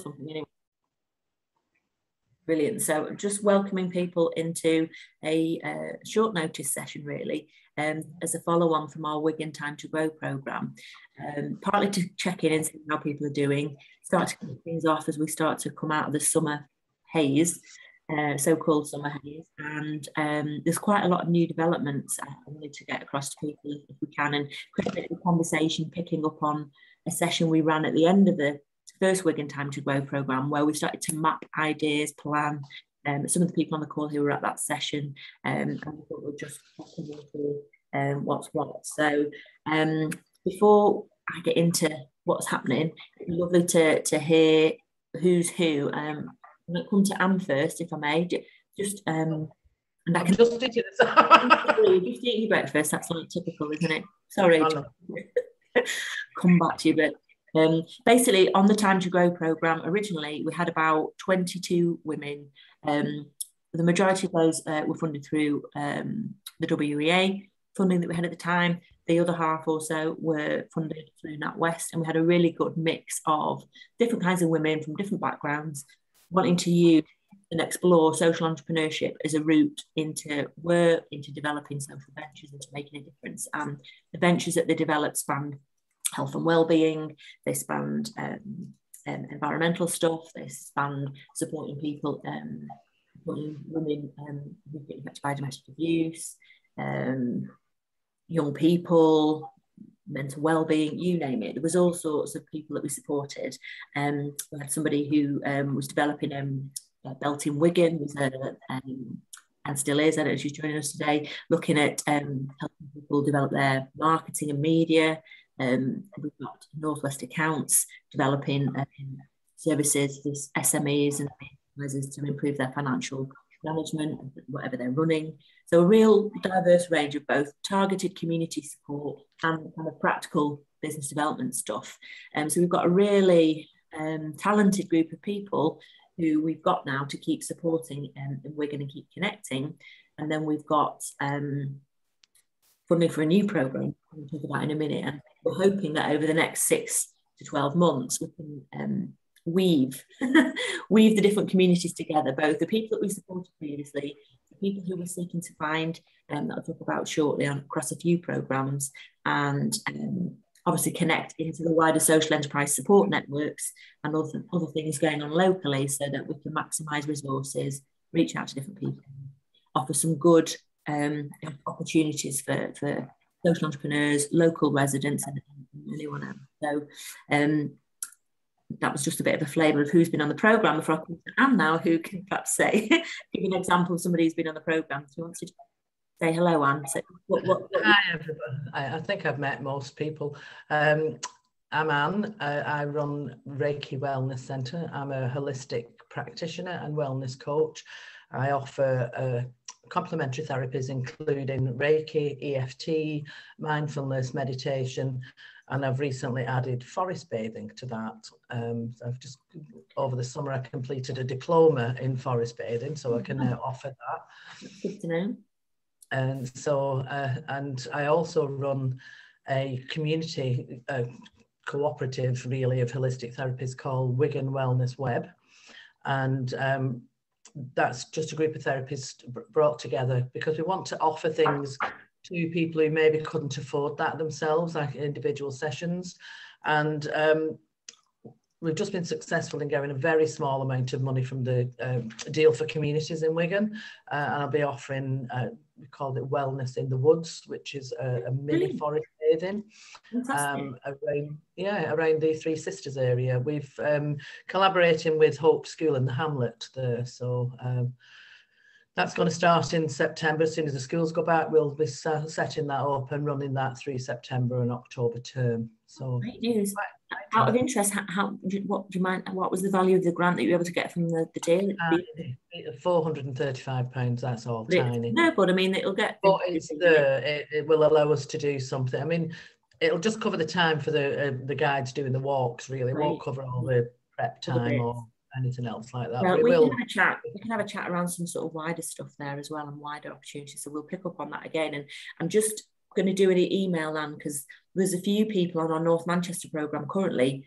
something anyway. Brilliant. So just welcoming people into a uh, short notice session, really, um, as a follow on from our Wigan Time to Grow programme, um, partly to check in and see how people are doing, start to kick things off as we start to come out of the summer haze, uh, so-called summer haze. And um, there's quite a lot of new developments I wanted to get across to people if, we can, and quick conversation picking up on a session we ran at the end of the first Wigan Time to Grow programme where we started to map ideas, plan. Um, some of the people on the call who were at that session, um, and we thought we'd just um, what's what. So um, before I get into what's happening, lovely to, to hear who's who. Um, I'm going to come to Anne first, if I may. Just um, and I can just eat it. just eat your breakfast. That's like typical, isn't it? Sorry. come back to you, but um, basically, on the Time to Grow program, originally we had about 22 women. Um, the majority of those uh, were funded through um, the WEA funding that we had at the time. The other half also were funded through NatWest, and we had a really good mix of different kinds of women from different backgrounds wanting to use and explore social entrepreneurship as a route into work, into developing social ventures, into making a difference. And the ventures that they developed spanned health and well-being. They spanned um, um, environmental stuff. They spanned supporting people, um, supporting women um, who've affected by domestic abuse, um, young people, mental well-being, you name it. There was all sorts of people that we supported. Um, we had somebody who um, was developing um, a belt in Wigan, was a, and still is, know she's joining us today, looking at um, helping people develop their marketing and media, um, we've got Northwest Accounts developing um, services for SMEs and enterprises to improve their financial management, whatever they're running. So a real diverse range of both targeted community support and kind of practical business development stuff. Um, so we've got a really um, talented group of people who we've got now to keep supporting um, and we're going to keep connecting. And then we've got um, funding for a new program we'll talk about in a minute. And we're hoping that over the next six to 12 months, we can um, weave, weave the different communities together, both the people that we supported previously, the people who we're seeking to find, um, that I'll talk about shortly on, across a few programs, and um, obviously connect into the wider social enterprise support networks and other, other things going on locally so that we can maximise resources, reach out to different people, offer some good um, opportunities for, for social entrepreneurs, local residents, and anyone else. So um, that was just a bit of a flavour of who's been on the programme I come now, who can perhaps say, give an example of somebody who's been on the programme. Do you want to say hello, Anne? So what, what, what... Hi, everyone. I, I, think I've met most people. Um, I'm Anne. I run Reiki Wellness Centre. I'm a holistic practitioner and wellness coach. I offer a complementary therapies, including Reiki, EFT, mindfulness, meditation, and I've recently added forest bathing to that. Um, I've just over the summer I completed a diploma in forest bathing, so I can now offer that. Good to know. And so, uh, and I also run a community uh, cooperative, really, of holistic therapies called Wigan Wellness Web, and um, that's just a group of therapists brought together because we want to offer things to people who maybe couldn't afford that themselves, like individual sessions. And um, we've just been successful in getting a very small amount of money from the uh, deal for communities in Wigan. Uh, and I'll be offering, uh, we called it Wellness in the Woods, which is a, a mini forest bathing um, around, yeah, around the Three Sisters area. We've um, collaborating with Hope School in the Hamlet there. So um, that's going to start in September. As soon as the schools go back, we'll be setting that up and running that through September and October term. So great news. Out of interest, how, what do you mind? What was the value of the grant that you were able to get from the, the deal? Uh, Four hundred and thirty-five pounds. That's all tiny. No, but I mean, it'll get. But it's the it, it will allow us to do something. I mean, it'll just cover the time for the uh, the guides doing the walks. Really, right. it won't cover all the prep time or anything else like that. Well, we will... can have a chat. We can have a chat around some sort of wider stuff there as well and wider opportunities. So we'll pick up on that again. And I'm just going to do an email then because there's a few people on our North Manchester programme currently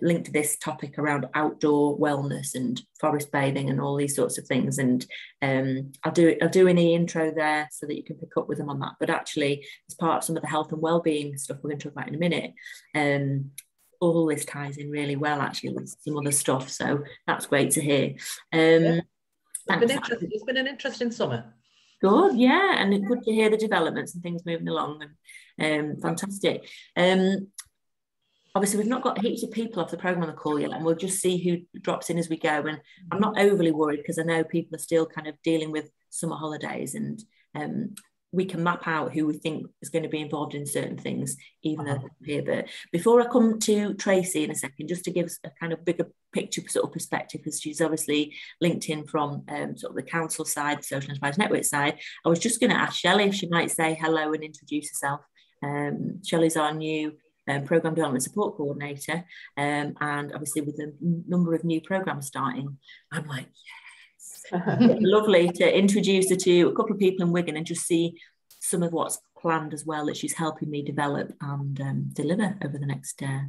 linked to this topic around outdoor wellness and forest bathing and all these sorts of things. And um, I'll do I'll do an intro there so that you can pick up with them on that. But actually, as part of some of the health and well-being stuff we're going to talk about in a minute, um, all this ties in really well actually with some other stuff. So that's great to hear. Um, yeah. it's, been interesting, it's been an interesting summer. Good, yeah, and it's good to hear the developments and things moving along. And um, fantastic. Um, obviously, we've not got heaps of people off the program on the call yet, and we'll just see who drops in as we go. And I'm not overly worried because I know people are still kind of dealing with summer holidays and um, we can map out who we think is going to be involved in certain things, even though they're here. But before I come to Tracy in a second, just to give us a kind of bigger picture sort of perspective, because she's obviously linked in from um, sort of the council side, the social enterprise network side, I was just going to ask Shelley if she might say hello and introduce herself. Um, Shelley's our new um, program development support coordinator, um, and obviously with a number of new programs starting, I'm like, lovely to introduce her to a couple of people in Wigan and just see some of what's planned as well that she's helping me develop and um, deliver over the next uh,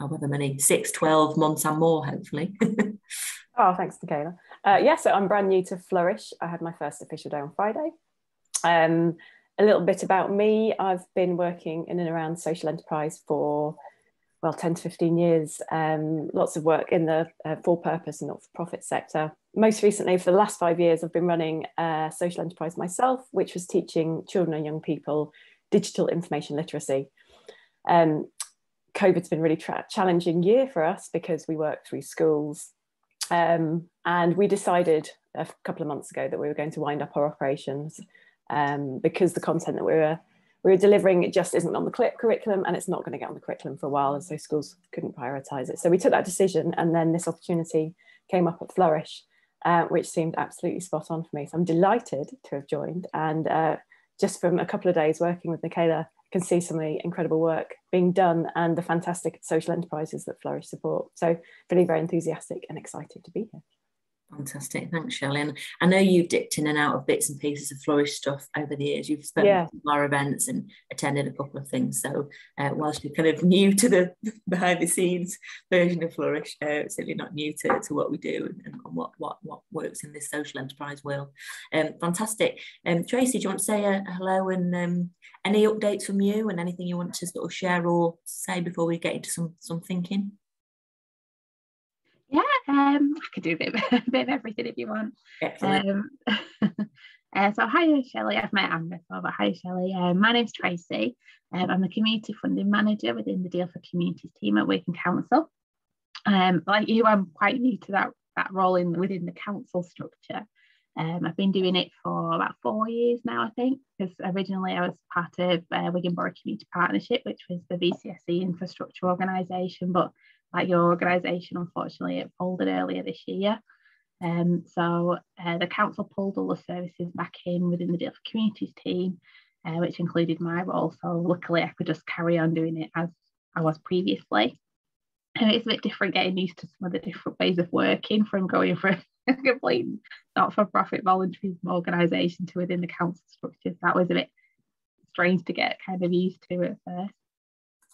however many six, 12 months and more, hopefully. oh, thanks, Nickala. Uh, yeah, so I'm brand new to Flourish. I had my first official day on Friday. Um, a little bit about me I've been working in and around social enterprise for well 10 to 15 years um, lots of work in the uh, for purpose and not-for-profit sector most recently for the last five years i've been running a social enterprise myself which was teaching children and young people digital information literacy. Um, covid's been really challenging year for us because we work through schools. Um, and we decided a couple of months ago that we were going to wind up our operations um, because the content that we were we were delivering it just isn't on the clip curriculum and it's not going to get on the curriculum for a while and so schools couldn't prioritize it. So we took that decision and then this opportunity came up at flourish uh, which seemed absolutely spot on for me. So i'm delighted to have joined and uh, just from a couple of days working with nickala I can see some of the incredible work being done and the fantastic social enterprises that flourish support. So feeling very enthusiastic and excited to be here Fantastic. Thanks, Shelley. And I know you've dipped in and out of bits and pieces of Flourish stuff over the years. You've spent yeah. our events and attended a couple of things. So uh, whilst you're kind of new to the behind the scenes version of Flourish, uh, certainly not new to, to what we do and, and, what, what, what works in this social enterprise world. Um, fantastic. Um, Tracy, do you want to say a, a hello and um, any updates from you and anything you want to sort of share or say before we get into some, some thinking? Um, I could do a bit, of, a bit of everything if you want. Um, uh, so hi Shelley, I've met Anne before, but hi Shelley. Um, my name's Tracy. Um, I'm the community funding manager within the Deal for Communities team at Wigan Council. Um, like you, I'm quite new to that that role in within the council structure. Um, I've been doing it for about four years now, I think, because originally I was part of uh, Wigan Borough Community Partnership, which was the VCSE infrastructure organisation, but like your organisation, unfortunately, it folded earlier this year. Um, so uh, the council pulled all the services back in within the for Communities team, uh, which included my role. So luckily, I could just carry on doing it as I was previously. And it's a bit different getting used to some of the different ways of working from going from a complete not-for-profit voluntary organisation to within the council structures. That was a bit strange to get kind of used to at first.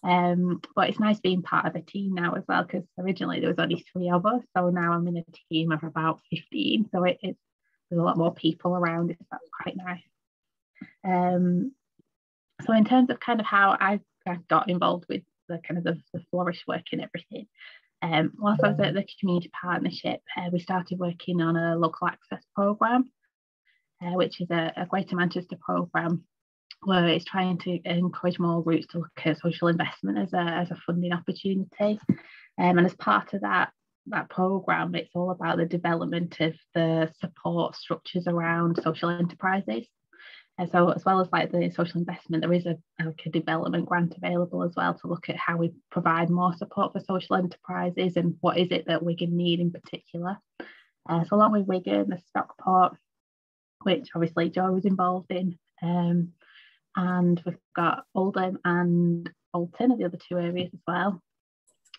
Um, but it's nice being part of a team now as well because originally there was only three of us, so now I'm in a team of about 15. So it, it's there's a lot more people around. It's quite nice. Um, so in terms of kind of how I got involved with the kind of the, the flourish work and everything, um, whilst I was at the community partnership, uh, we started working on a local access program, uh, which is a, a Greater Manchester program where it's trying to encourage more routes to look at social investment as a, as a funding opportunity. Um, and as part of that, that programme, it's all about the development of the support structures around social enterprises. And so as well as like the social investment, there is a, like a development grant available as well to look at how we provide more support for social enterprises and what is it that Wigan need in particular. Uh, so along with Wigan, the Stockport, which obviously Joe was involved in, um, and we've got Oldham and Alton are the other two areas as well.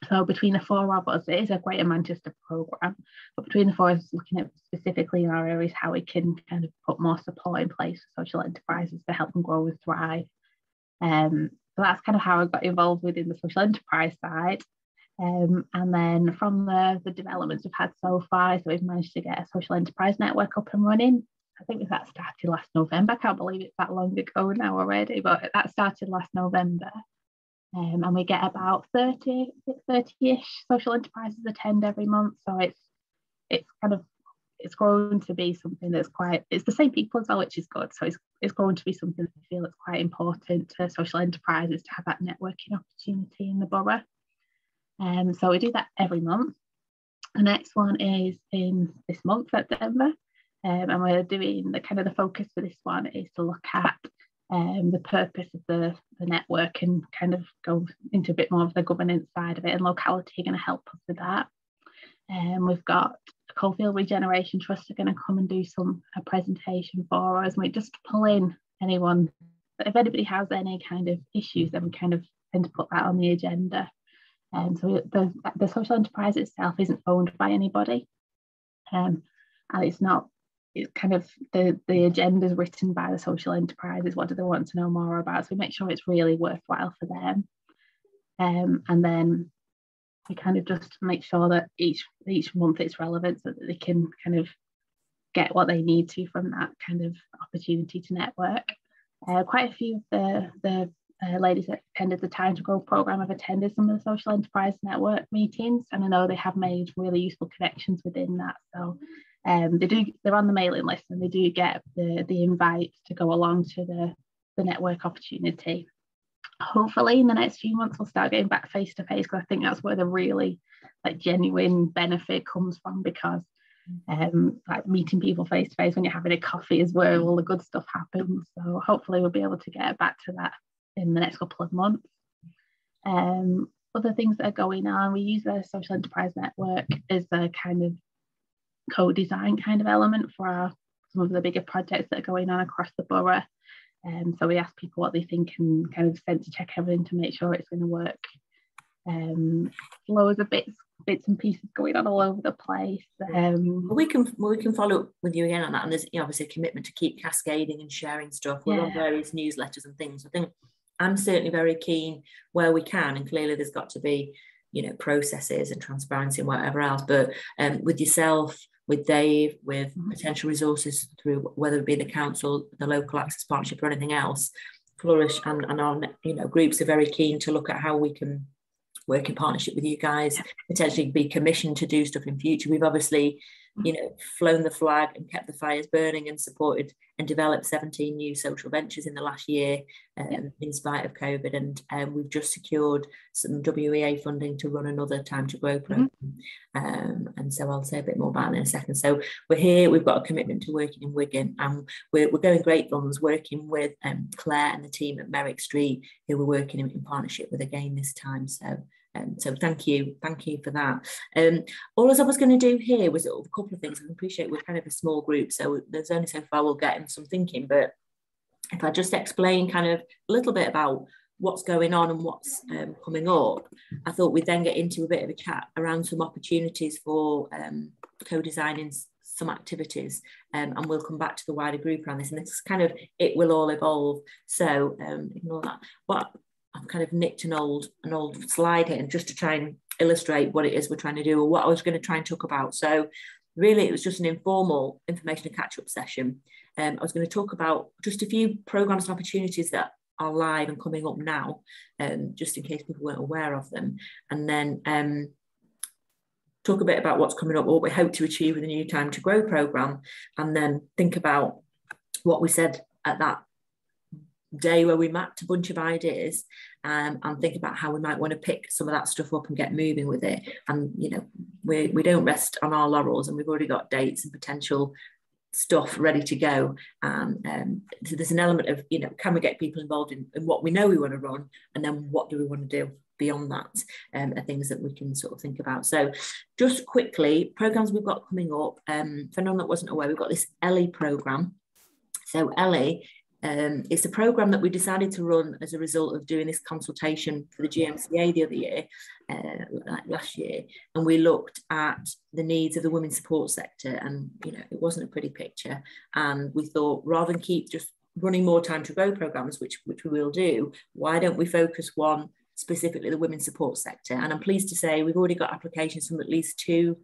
So between the four of us, it is a Greater Manchester programme, but between the four of us, looking at specifically in our areas how we can kind of put more support in place for social enterprises to help them grow and thrive. Um, so that's kind of how I got involved within the social enterprise side. Um, and then from the, the developments we've had so far, so we've managed to get a social enterprise network up and running. I think that started last November. I can't believe it's that long ago now already, but that started last November. Um, and we get about 30, 30-ish social enterprises attend every month. So it's it's kind of it's grown to be something that's quite it's the same people as well, which is good. So it's it's going to be something that I feel it's quite important to social enterprises to have that networking opportunity in the borough. Um, so we do that every month. The next one is in this month, September. Um, and we're doing the kind of the focus for this one is to look at um, the purpose of the, the network and kind of go into a bit more of the governance side of it and locality are going to help us with that. Um, we've got Coalfield Regeneration Trust are going to come and do some a presentation for us. And we just pull in anyone, if anybody has any kind of issues, then we kind of tend to put that on the agenda. Um, so the, the social enterprise itself isn't owned by anybody. Um, and it's not, it's kind of the, the agenda is written by the social enterprises. What do they want to know more about? So we make sure it's really worthwhile for them. Um, and then we kind of just make sure that each each month it's relevant so that they can kind of get what they need to from that kind of opportunity to network. Uh, quite a few of the, the uh, ladies that attended the Time to Grow program have attended some of the social enterprise network meetings, and I know they have made really useful connections within that. So um, they do they're on the mailing list and they do get the the invite to go along to the the network opportunity. Hopefully, in the next few months, we'll start getting back face to face because I think that's where the really like genuine benefit comes from because um, like meeting people face to face when you're having a coffee is where all the good stuff happens. So hopefully we'll be able to get back to that in the next couple of months. Um, other things that are going on, we use the social enterprise network as a kind of co-design kind of element for our, some of the bigger projects that are going on across the borough. Um, so we ask people what they think and kind of sense check everything to make sure it's going to work. Um, loads of bits bits and pieces going on all over the place. Um, well, we can well, we can follow up with you again on that, and there's you know, obviously a commitment to keep cascading and sharing stuff. We're yeah. on various newsletters and things. I think I'm certainly very keen where we can, and clearly there's got to be you know processes and transparency and whatever else. But um, with yourself, with Dave, with mm-hmm. potential resources through whether it be the council, the local access partnership, or anything else, Flourish and, and our you know groups are very keen to look at how we can work in partnership with you guys, potentially be commissioned to do stuff in future. We've obviously you know, flown the flag and kept the fires burning and supported and developed 17 new social ventures in the last year um, yeah. in spite of COVID. And um, we've just secured some WEA funding to run another Time to Grow program. Mm-hmm. Um, and so I'll say a bit more about that in a second. So we're here, we've got a commitment to working in Wigan and we're, we're going great guns working with um, Claire and the team at Merrick Street, who we're working in, in partnership with again this time. So um, so thank you, thank you for that. Um, all I was going to do here was a couple of things. I appreciate we're kind of a small group, so there's only so far we'll get in some thinking. But if I just explain kind of a little bit about what's going on and what's um, coming up, I thought we'd then get into a bit of a chat around some opportunities for um, co-designing some activities um, and we'll come back to the wider group around this and this is kind of it will all evolve so um, ignore that but I've kind of nicked an old an old slide here and just to try and illustrate what it is we're trying to do or what I was going to try and talk about. So really it was just an informal information and catch-up session. Um, I was going to talk about just a few programs and opportunities that are live and coming up now, um, just in case people weren't aware of them. And then um, talk a bit about what's coming up, what we hope to achieve with the new Time to Grow programme, and then think about what we said at that day where we mapped a bunch of ideas um, and think about how we might want to pick some of that stuff up and get moving with it. And, you know, we, we don't rest on our laurels and we've already got dates and potential stuff ready to go. And um, so there's an element of, you know, can we get people involved in, in what we know we want to run and then what do we want to do? beyond that um, are things that we can sort of think about. So just quickly, programs we've got coming up, um, for anyone that wasn't aware, we've got this Ellie program. So Ellie um, it's a program that we decided to run as a result of doing this consultation for the GMCA the other year, uh, like last year, and we looked at the needs of the women's support sector, and you know it wasn't a pretty picture, and we thought rather than keep just running more time to grow programs, which which we will do, why don't we focus one specifically the women's support sector. And I'm pleased to say we've already got applications from at least two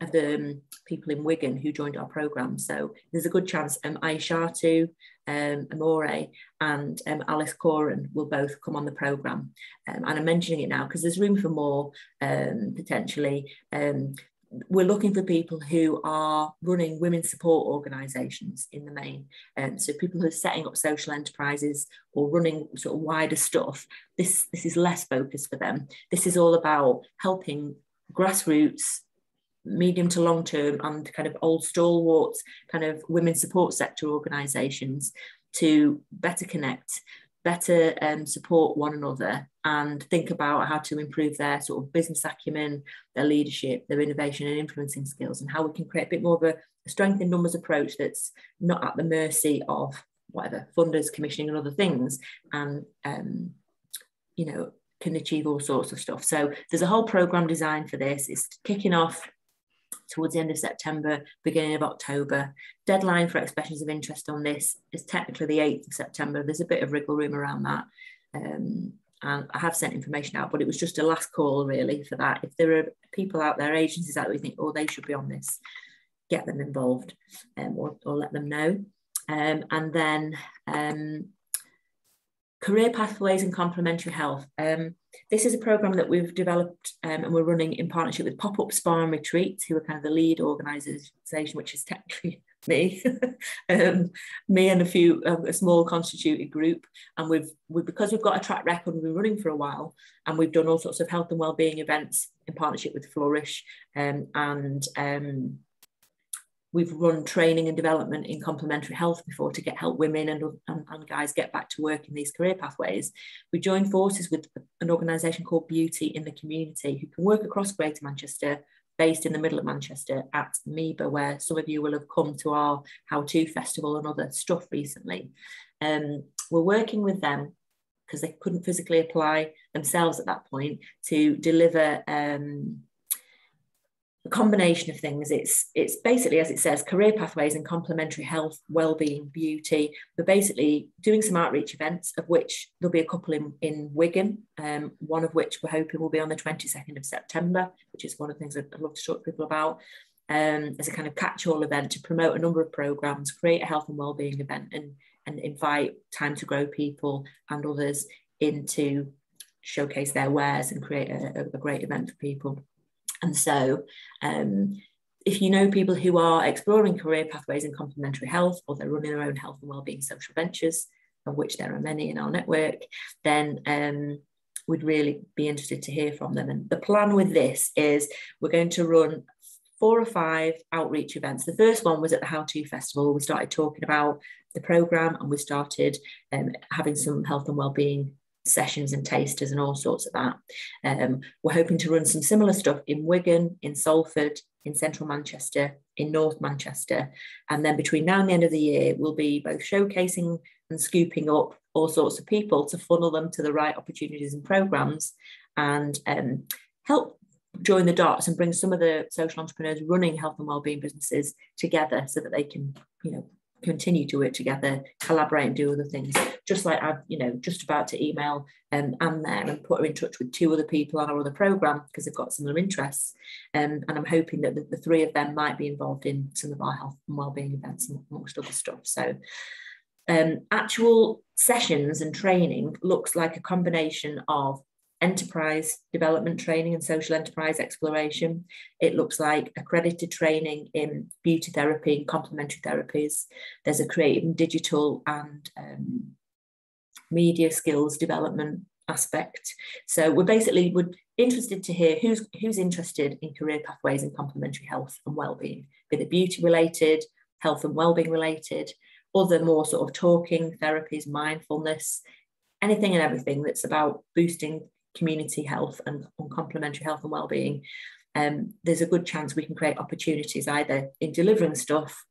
of the um, people in Wigan who joined our programme. So there's a good chance um, Aishatu, um, Amore and um, Alice Coran will both come on the programme. Um, and I'm mentioning it now because there's room for more um, potentially. Um, we're looking for people who are running women's support organisations in the main. So people who are setting up social enterprises or running sort of wider stuff. This, this is less focused for them. This is all about helping grassroots medium to long term and kind of old stalwarts kind of women's support sector organisations to better connect better um, support one another and think about how to improve their sort of business acumen, their leadership, their innovation and influencing skills, and how we can create a bit more of a, a strength in numbers approach that's not at the mercy of whatever funders, commissioning, and other things, and um, you know can achieve all sorts of stuff. So there's a whole program designed for this. It's kicking off towards the end of September, beginning of October. Deadline for expressions of interest on this is technically the 8th of September. There's a bit of wriggle room around that. Um, and I have sent information out, but it was just a last call really for that. If there are people out there, agencies out there who think, oh, they should be on this, get them involved um, or, or let them know. Um, and then um, career pathways and complementary health. Um, this is a program that we've developed um, and we're running in partnership with Pop Up Spa and Retreats, who are kind of the lead organisation, which is technically me, um, me and a few a small constituted group, and we've we because we've got a track record, we've been running for a while, and we've done all sorts of health and wellbeing events in partnership with Flourish, um, and um, we've run training and development in complementary health before to get help women and, and, and, guys get back to work in these career pathways. We joined forces with an organisation called Beauty in the Community who can work across Greater Manchester, based in the middle of Manchester at MEBA, where some of you will have come to our How To Festival and other stuff recently. Um, we're working with them because they couldn't physically apply themselves at that point to deliver um, a combination of things. It's it's basically as it says, career pathways and complementary health, well-being, beauty. We're basically doing some outreach events, of which there'll be a couple in, in Wigan, um, one of which we're hoping will be on the 22nd of September, which is one of the things I'd, love to talk to people about. Um, as a kind of catch-all event to promote a number of programs, create a health and well-being event and, and invite time to grow people and others into showcase their wares and create a, a great event for people. And so, um, if you know people who are exploring career pathways in complementary health or they're running their own health and wellbeing social ventures, of which there are many in our network, then um, we'd really be interested to hear from them. And the plan with this is we're going to run four or five outreach events. The first one was at the How To Festival. We started talking about the programme and we started um, having some health and wellbeing sessions and tasters and all sorts of that. Um, we're hoping to run some similar stuff in Wigan, in Salford, in central Manchester, in North Manchester. And then between now and the end of the year, we'll be both showcasing and scooping up all sorts of people to funnel them to the right opportunities and programs and um, help join the dots and bring some of the social entrepreneurs running health and wellbeing businesses together so that they can, you know, continue to work together, collaborate and do other things. Just like I've, you know, just about to email um, Anne there and put her in touch with two other people on our other programme because they've got similar interests. Um, and I'm hoping that the, the, three of them might be involved in some of our health and wellbeing events amongst other stuff. So um, actual sessions and training looks like a combination of enterprise development training and social enterprise exploration. It looks like accredited training in beauty therapy and complementary therapies. There's a creative and digital and um, media skills development aspect. So we're basically we're interested to hear who's who's interested in career pathways and complementary health and well-being, be it beauty related, health and well-being related, other more sort of talking therapies, mindfulness, anything and everything that's about boosting community health and on complementary health and well-being, um, there's a good chance we can create opportunities either in delivering stuff,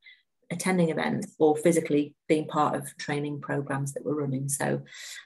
attending events, or physically being part of training programs that we're running. So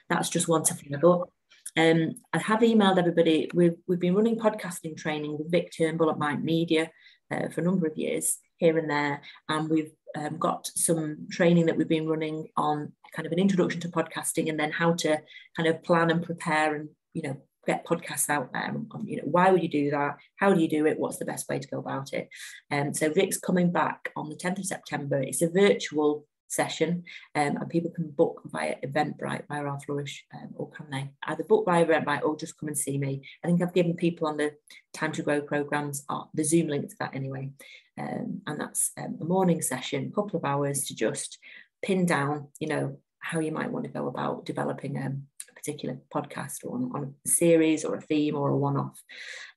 that's just one to flag up. Um, I have emailed everybody. We've, we've been running podcasting training with Vic Turnbull at Mind Media uh, for a number of years here and there, and we've um, got some training that we've been running on kind of an introduction to podcasting and then how to kind of plan and prepare and you know, get podcasts out there on, you know why would you do that? How do you do it? What's the best way to go about it? And um, so vic's coming back on the 10th of september. It's a virtual session um, and people can book via eventbrite via our flourish um, or can they? Either book via eventbrite or just come and see me. I think i've given people on the time to grow programs uh, the zoom link to that anyway. Um, and that's um, a morning session a couple of hours to just pin down you know how you might want to go about developing um, particular podcast or on, on a series or a theme or a one-off.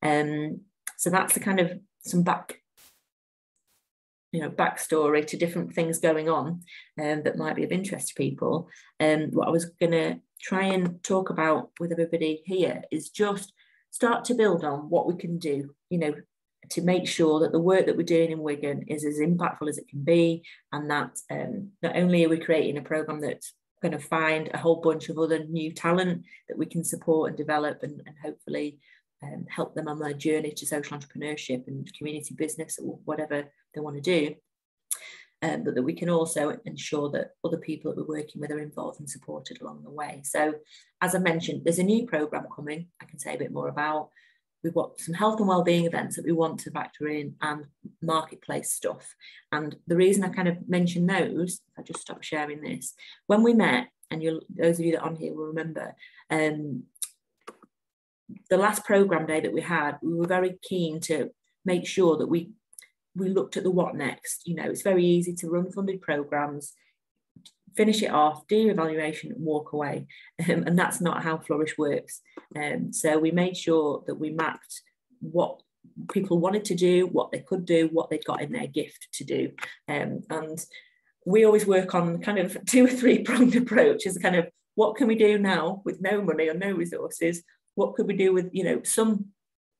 Um, so that's the kind of some back you know backstory to different things going on um, that might be of interest to people. Um, what I was going to try and talk about with everybody here is just start to build on what we can do. You know, to make sure that the work that we're doing in Wigan is as impactful as it can be, and that um, not only are we creating a program that's going to find a whole bunch of other new talent that we can support and develop and, and hopefully um, help them on their journey to social entrepreneurship and community business or whatever they want to do. Um, but that we can also ensure that other people that we're working with are involved and supported along the way. So, as I mentioned, there's a new program coming. I can say a bit more about. We've got some health and wellbeing events that we want to factor in and marketplace stuff. And the reason I kind of mentioned those, I just stopped sharing this, when we met, and you'll, those of you that are on here will remember, um, the last program day that we had, we were very keen to make sure that we we looked at the what next. You know, it's very easy to run funded programs finish it off, do your evaluation, and walk away. Um, and that's not how Flourish works. Um, so we made sure that we mapped what people wanted to do, what they could do, what they'd got in their gift to do. Um, and we always work on kind of two or three pronged approach as kind of what can we do now with no money or no resources? What could we do with, you know, some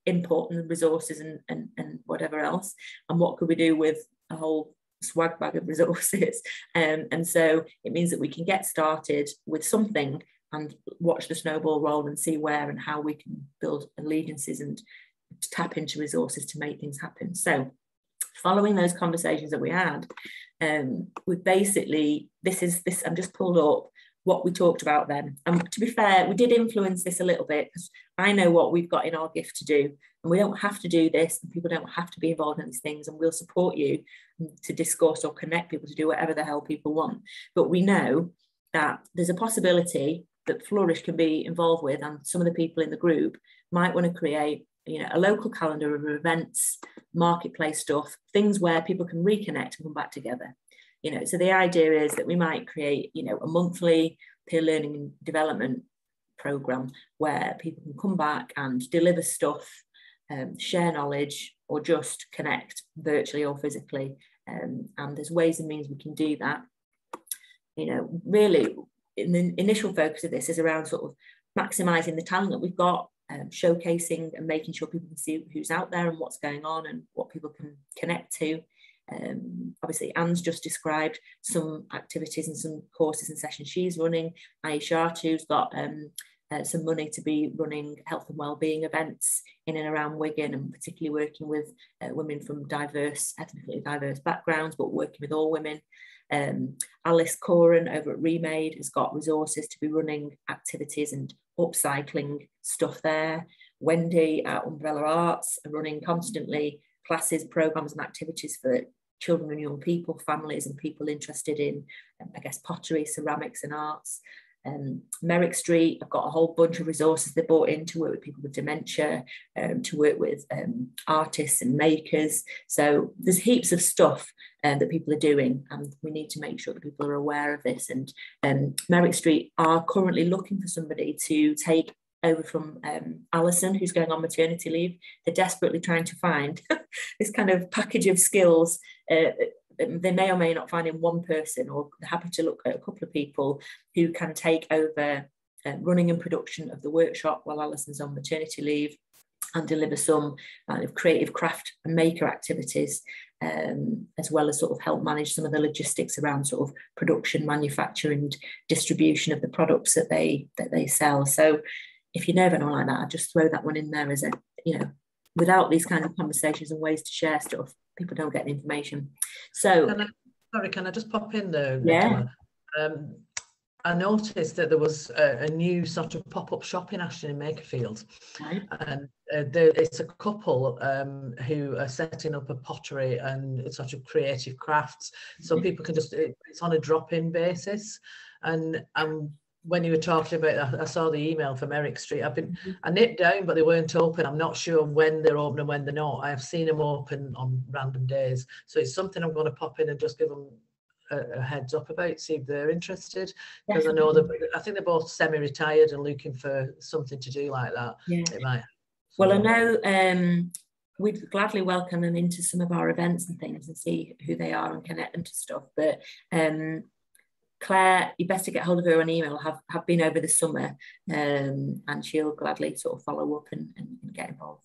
input and resources and, and, and whatever else? And what could we do with a whole swag bag of resources. Um, and so it means that we can get started with something and watch the snowball roll and see where and how we can build allegiances and tap into resources to make things happen. So following those conversations that we had, um, we basically, this is this, I'm just pulled up what we talked about then. And to be fair, we did influence this a little bit because I know what we've got in our gift to do. And we don't have to do this, and people don't have to be involved in these things, and we'll support you to discuss or connect people to do whatever the hell people want. But we know that there's a possibility that Flourish can be involved with, and some of the people in the group might want to create you know a local calendar of events marketplace stuff things where people can reconnect and come back together you know so the idea is that we might create you know a monthly peer learning and development program where people can come back and deliver stuff um, share knowledge or just connect virtually or physically. Um, and there's ways and means we can do that. You know really in the initial focus of this is around sort of maximizing the talent that we've got um, showcasing and making sure people can see who's out there and what's going on and what people can connect to um, obviously, Anne's just described some activities and some courses and sessions she's running. Aishatu's got um, uh, some money to be running health and wellbeing events in and around Wigan, and particularly working with uh, women from diverse, ethnically diverse backgrounds, but working with all women. Um, Alice Coran over at Remade has got resources to be running activities and upcycling stuff there. Wendy at Umbrella Arts are running constantly classes, programs, and activities for children and young people, families, and people interested in, um, I guess, pottery, ceramics, and arts. Um, Merrick Street, I've got a whole bunch of resources they brought in to work with people with dementia, um, to work with um, artists and makers. So there's heaps of stuff um, that people are doing, and we need to make sure that people are aware of this. And um, Merrick Street are currently looking for somebody to take over from um, Alison, who's going on maternity leave. They're desperately trying to find this kind of package of skills. Uh, they may or may not find in one person, or they're happy to look at a couple of people who can take over uh, running and production of the workshop while Alison's on maternity leave and deliver some kind of creative craft and maker activities um, as well as sort of help manage some of the logistics around sort of production, manufacture and distribution of the products that they that they sell. So if you know of anyone like that, I'd just throw that one in there as a, you know, without these kinds of conversations and ways to share stuff, people don't get the information. So, can I, sorry, can I just pop in there? Yeah. Um, I noticed that there was a, a new sort of pop-up shop in Ashton in Makerfield, right. and uh, there, it's a couple um, who are setting up a pottery and sort of creative crafts, so people can just it's on a drop-in basis, and um, when you were talking about, I, saw the email from Merrick Street. I've been, mm-hmm. I nipped down, but they weren't open. I'm not sure when they're open and when they're not. I have seen them open on random days, so it's something I'm going to pop in and just give them a, a heads up about, see if they're interested. Because I know that I think they're both semi-retired and looking for something to do like that. Yeah. It might. Well, I know um, we'd gladly welcome them into some of our events and things and see who they are and connect them to stuff. But um, Claire, you best to get hold of her on email. Have have been over the summer, um, and she'll gladly sort of follow up and, and, and get involved.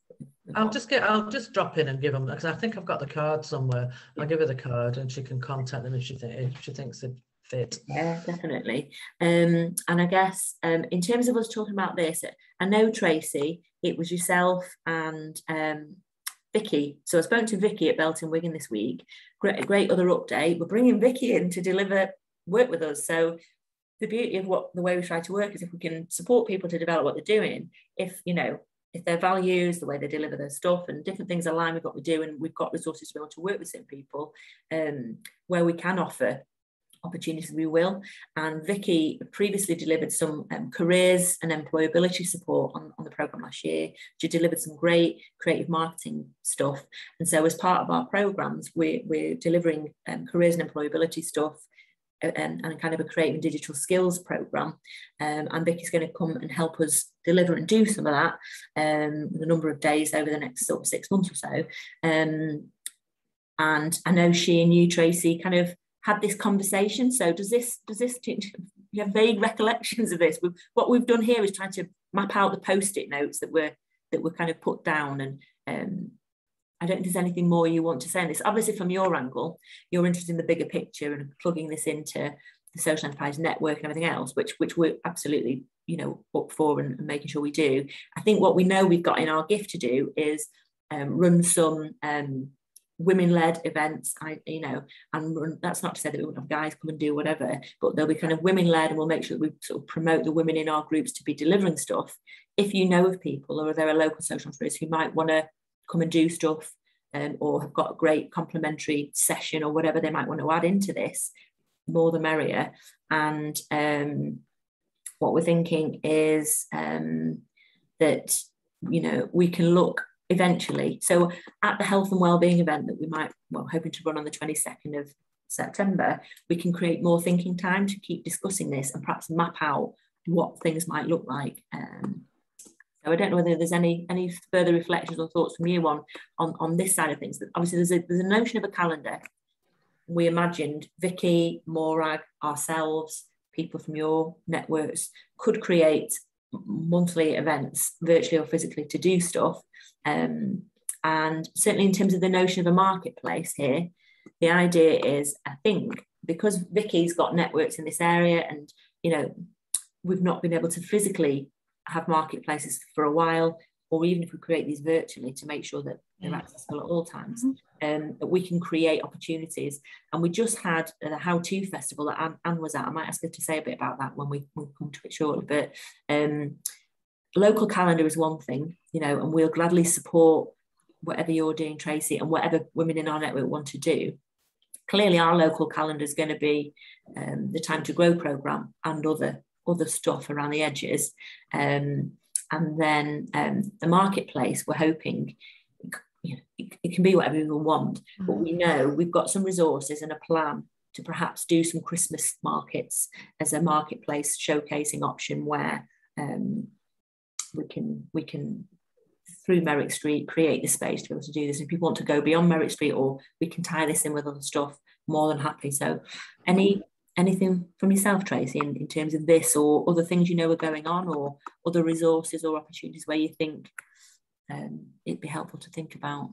I'll just get. I'll just drop in and give them because I think I've got the card somewhere. I'll give her the card and she can contact them if she think if she thinks it fit. Yeah, definitely. Um, and I guess um, in terms of us talking about this, I know Tracy. It was yourself and um, Vicky. So I spoke to Vicky at Belton Wigan this week. Great, great other update. We're bringing Vicky in to deliver work with us. So the beauty of what the way we try to work is if we can support people to develop what they're doing, if you know, if their values, the way they deliver their stuff and different things align with what we do, and we've got resources to be able to work with some people um, where we can offer opportunities we will. And Vicky previously delivered some um, careers and employability support on, on the programme last year. She delivered some great creative marketing stuff. And so as part of our programmes, we're, we're delivering um, careers and employability stuff and, and kind of a creative digital skills program. Um, and Vicky's going to come and help us deliver and do some of that um, a number of days over the next sort of six months or so. Um, and I know she and you, Tracy, kind of had this conversation. So does this, does this, you have vague recollections of this? what we've done here is trying to map out the post-it notes that were that were kind of put down and um, I don't think there's anything more you want to say on this. Obviously, from your angle, you're interested in the bigger picture and plugging this into the social enterprise network and everything else, which which we're absolutely you know up for and, and making sure we do. I think what we know we've got in our gift to do is um, run some um, women-led events. I you know, and run, that's not to say that we won't have guys come and do whatever, but they'll be kind of women-led, and we'll make sure that we sort of promote the women in our groups to be delivering stuff. If you know of people or are there are local social entrepreneurs who might want to come and do stuff um, or have got a great complementary session or whatever they might want to add into this, more the merrier. And um, what we're thinking is um, that, you know, we can look eventually. So at the health and wellbeing event that we might, well, hoping to run on the 22nd of September, we can create more thinking time to keep discussing this and perhaps map out what things might look like um, so I don't know whether there's any any further reflections or thoughts from you on on, on this side of things. But Obviously, there's a there's a notion of a calendar. We imagined Vicky, Morag, ourselves, people from your networks could create monthly events, virtually or physically, to do stuff. Um, and certainly in terms of the notion of a marketplace here, the idea is, I think, because Vicky's got networks in this area, and you know, we've not been able to physically have marketplaces for a while, or even if we create these virtually to make sure that they're accessible at all times, mm-hmm. um, that we can create opportunities. And we just had the How To Festival that Anne, Anne, was at. I might ask her to say a bit about that when we, we come to it shortly. But um, local calendar is one thing, you know, and we'll gladly support whatever you're doing, Tracy, and whatever women in our network want to do. Clearly, our local calendar is going to be um, the Time to Grow program and other other stuff around the edges. Um, and then um, the marketplace, we're hoping you know, it, it, can be whatever we want, mm-hmm. but we know we've got some resources and a plan to perhaps do some Christmas markets as a marketplace showcasing option where um, we can we can through Merrick Street create the space to be able to do this. If people want to go beyond Merrick Street, or we can tie this in with other stuff, more than happy. So, any anything from yourself, Tracy, in, in terms of this or other things you know are going on or other resources or opportunities where you think um, it'd be helpful to think about?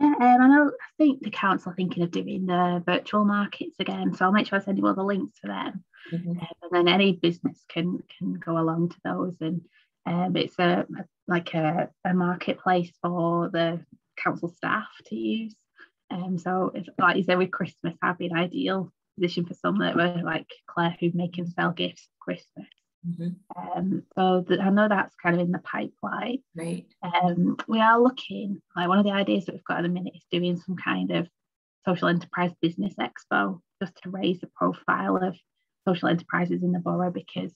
Yeah, um, I know. I think the council are thinking of doing the virtual markets again, so I'll make sure I send you all the links for them, mm-hmm. um, and then any business can can go along to those. And um, it's a like a, a marketplace for the council staff to use. Um, so, if, like you say, with Christmas, that'd be an ideal position for some that were like Claire who make and sell gifts for Christmas. Mm-hmm. Um, so the, I know that's kind of in the pipeline. Right. Um, we are looking, like one of the ideas that we've got at the minute is doing some kind of social enterprise business expo just to raise the profile of social enterprises in the borough because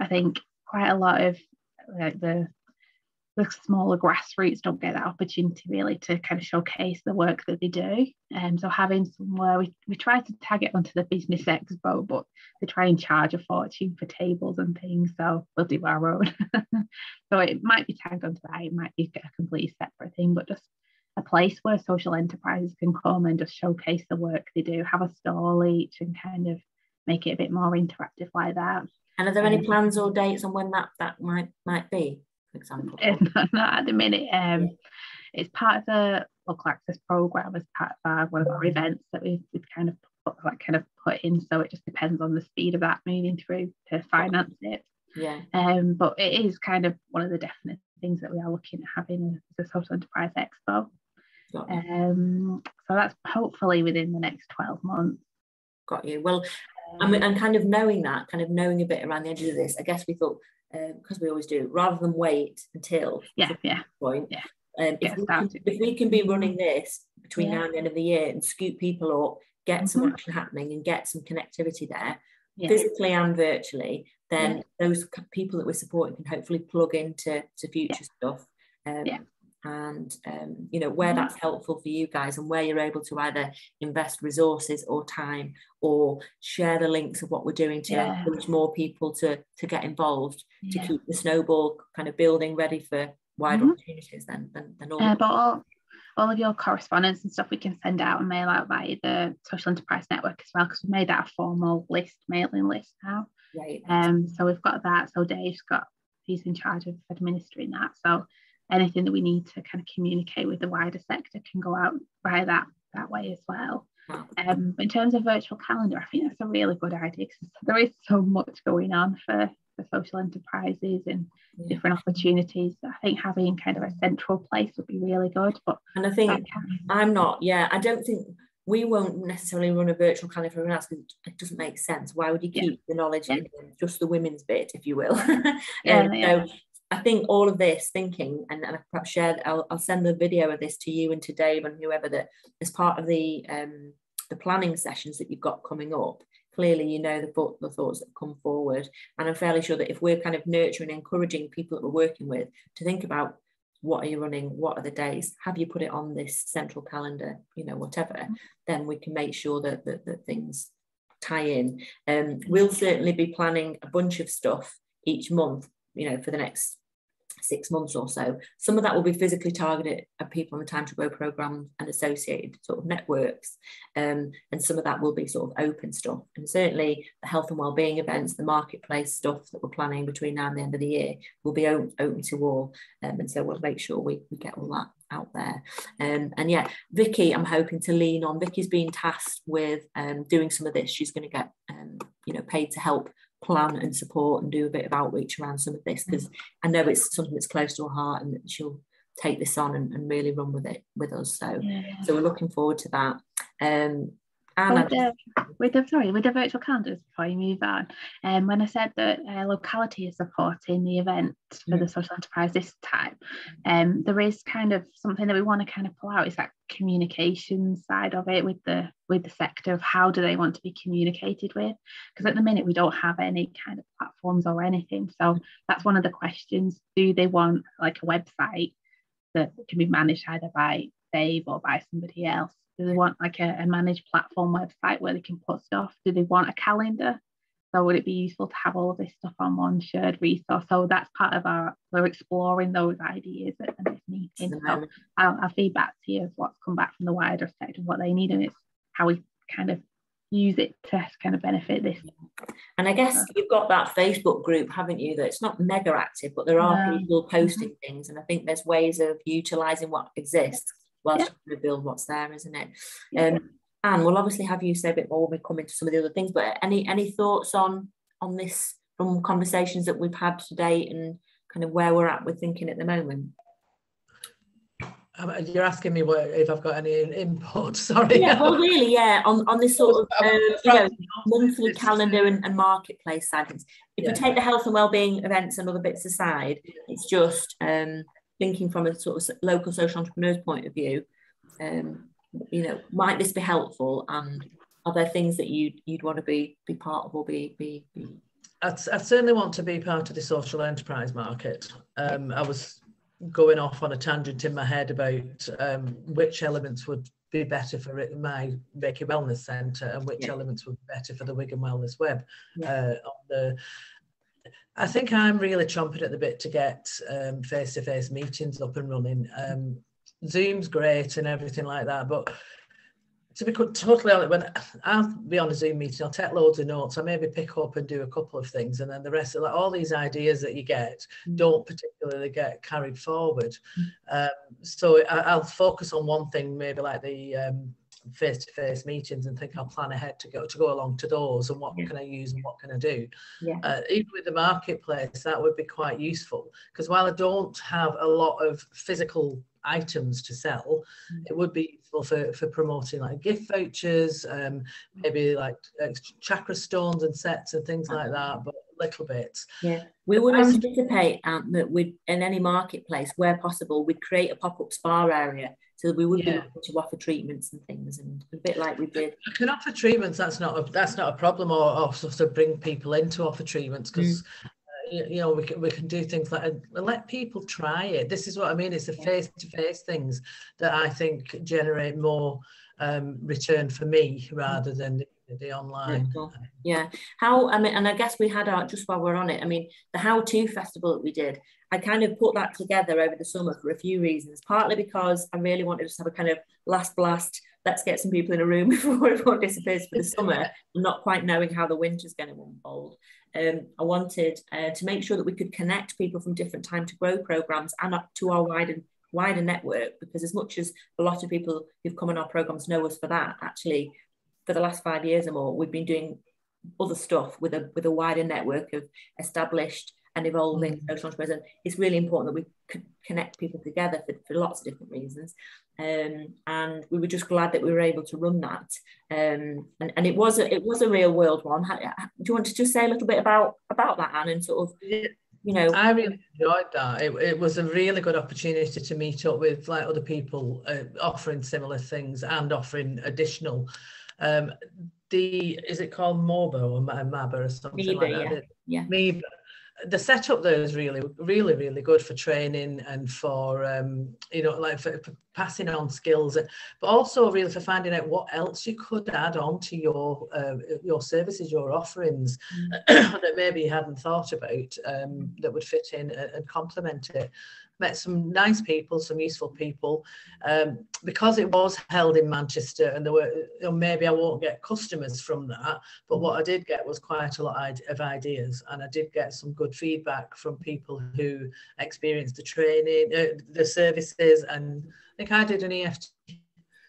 I think quite a lot of like the the smaller grassroots don't get that opportunity really to kind of showcase the work that they do. And um, so having somewhere we, we try to tag it onto the business expo, but they try and charge a fortune for tables and things. So we'll do our own. so it might be tagged onto that, it might be a completely separate thing, but just a place where social enterprises can come and just showcase the work they do, have a stall each and kind of make it a bit more interactive like that. And are there any um, plans or dates on when that that might might be? Example? Not, at the minute. Um. It's part of the local access program as part of our, one of our events that we've, we've kind of put, like kind of put in. So it just depends on the speed of that moving through to finance it. Yeah. Um, but it is kind of one of the definite things that we are looking at having as a social enterprise expo. Um, so that's hopefully within the next 12 months. Got you. Well, um, and, and kind of knowing that, kind of knowing a bit around the edges of this, I guess we thought because um, we always do, rather than wait until yeah, yeah, point. Yeah. Um, if, we can, if we can be running this between yeah. now and the end of the year and scoop people up, get mm-hmm. some action happening and get some connectivity there, yeah. physically and virtually, then yeah. those people that we're supporting can hopefully plug into to future stuff. Um, and um, you know where mm-hmm. that's helpful for you guys and where you're able to either invest resources or time or share the links of what we're doing to yeah. encourage more people to to get involved yeah. to keep the snowball kind of building ready for wider mm-hmm. opportunities then than, than all, uh, but all, all of your correspondence and stuff we can send out and mail out via the social enterprise network as well because we've made that a formal list mailing list now right um so we've got that so dave's got he's in charge of administering that so anything that we need to kind of communicate with the wider sector can go out via that that way as well. Um, in terms of virtual calendar, I think that's a really good idea because there is so much going on for, for social enterprises and yeah. different opportunities. I think having kind of a central place would be really good. But and I think I'm not, yeah, I don't think we won't necessarily run a virtual calendar for everyone else because it doesn't make sense. Why would you keep yeah. the knowledge yeah. in just the women's bit, if you will? yeah, um. So I think all of this thinking, and, and I perhaps share, I'll, I'll send the video of this to you and to Dave and whoever that as part of the um, the planning sessions that you've got coming up. Clearly, you know the, the thoughts that come forward, and I'm fairly sure that if we're kind of nurturing, encouraging people that we're working with to think about what are you running, what are the days, have you put it on this central calendar, you know, whatever, then we can make sure that that, that things tie in. Um, we'll certainly be planning a bunch of stuff each month you know, for the next six months or so. Some of that will be physically targeted at people on the Time to Grow program and associated sort of networks. Um, and some of that will be sort of open stuff. And certainly the health and wellbeing events, the marketplace stuff that we're planning between now and the end of the year will be open, open to all. Um, and so we'll make sure we, we get all that out there. Um, and yeah, Vicky, I'm hoping to lean on. Vicky's been tasked with um, doing some of this. She's going to get, um, you know, paid to help plan and support and do a bit of outreach around some of this because I know it's something that's close to her heart and that she'll take this on and, and really run with it with us. So yeah. so we're looking forward to that. Um, with the, with the sorry with the virtual calendars before you move on. Um, when I said that uh, locality is supporting the event for the social enterprise this time um, there is kind of something that we want to kind of pull out is that communication side of it with the with the sector of how do they want to be communicated with? Because at the minute we don't have any kind of platforms or anything so that's one of the questions. Do they want like a website that can be managed either by Dave or by somebody else do they want like a, a managed platform website where they can put stuff? Do they want a calendar? So would it be useful to have all of this stuff on one shared resource? So that's part of our, we're exploring those ideas at, this meeting. So I'll, I'll feedback to you of what's come back from the wider sector, what they need, and it's how we kind of use it to kind of benefit this. And I guess you've got that Facebook group, haven't you? That it's not mega active, but there are people posting mm-hmm. things, and I think there's ways of utilizing what exists whilst yeah. trying to build what's there, isn't it? Yeah. Um, and we'll obviously have you say a bit more when we come into some of the other things. But any any thoughts on on this from conversations that we've had to date and kind of where we're at with thinking at the moment? Um, you're asking me what, if I've got any input. Sorry. Yeah, well, really, yeah. On, on this sort of um, you know, monthly calendar and, and, marketplace side. If yeah. we take the health and well-being events and other bits aside, it's just um, thinking from a sort of local social entrepreneur's point of view. Um, you know, might this be helpful? And are there things that you you'd want to be be part of or be be, be I, I certainly want to be part of the social enterprise market. Um, I was going off on a tangent in my head about um, which elements would be better for it, my Reiki Wellness Centre and which yeah. elements would be better for the Wigan Wellness Web. Yeah. Uh, on the, I think I'm really chomping at the bit to get um, face-to-face meetings up and running. Um, Zoom's great and everything like that, but to be totally honest, when I'll be on a Zoom meeting, I'll take loads of notes. I maybe pick up and do a couple of things, and then the rest of like all these ideas that you get mm. don't particularly get carried forward. Mm. Um, so I, will focus on one thing, maybe like the um, face-to-face meetings, and think I'll plan ahead to go to go along to those and what yeah. can I use and what can I do. Yeah. Uh, even with the marketplace, that would be quite useful because while I don't have a lot of physical items to sell, mm. it would be useful for, for promoting like gift vouchers, um, maybe like uh, chakra stones and sets and things like that, but little bit. Yeah, we would anticipate um, that we'd in any marketplace where possible, we'd create a pop-up spa area so we would yeah. be able to offer treatments and things and a bit like we did. I can offer treatments. That's not a, that's not a problem, or, or sort of bring people in to offer treatments because mm you know we can we can do things like let people try it this is what i mean it's the face to face things that i think generate more um, return for me rather than the, online. yeah. How i mean and i guess we had our just while we're on it. I mean the how to festival that we did i kind of put that together over the summer for a few reasons. Partly because i really wanted to just have a kind of last blast. Let's get some people in a room before everyone disappears for the summer not quite knowing how the winter's going to unfold. Um, I wanted uh, to make sure that we could connect people from different time to grow programs and up to our wider wider network because as much as a lot of people who've come on our programs know us for that actually for the last five years or more we've been doing other stuff with a with a wider network of established and evolving mm. social entrepreneurs. It's really important that we connect people together for, for lots of different reasons. Um, and we were just glad that we were able to run that. Um, and, and it was a, it was a real world one. do you want to just say a little bit about about that, Anne, and sort of you know? I really enjoyed that. It, it was a really good opportunity to meet up with like other people uh, offering similar things and offering additional. Um, the is it called Mobo or Maba or something like that? Yeah. yeah the setup there is really, really, really good for training and for um, you know, like for, for, passing on skills, but also really for finding out what else you could add on to your uh, your services, your offerings mm. that maybe you hadn't thought about um, that would fit in and, and complement it met some nice people, some useful people. Um, because it was held in Manchester, and there were you know, maybe I won't get customers from that, but what I did get was quite a lot of ideas, and I did get some good feedback from people who experienced the training, uh, the services, and I think I did an EFT.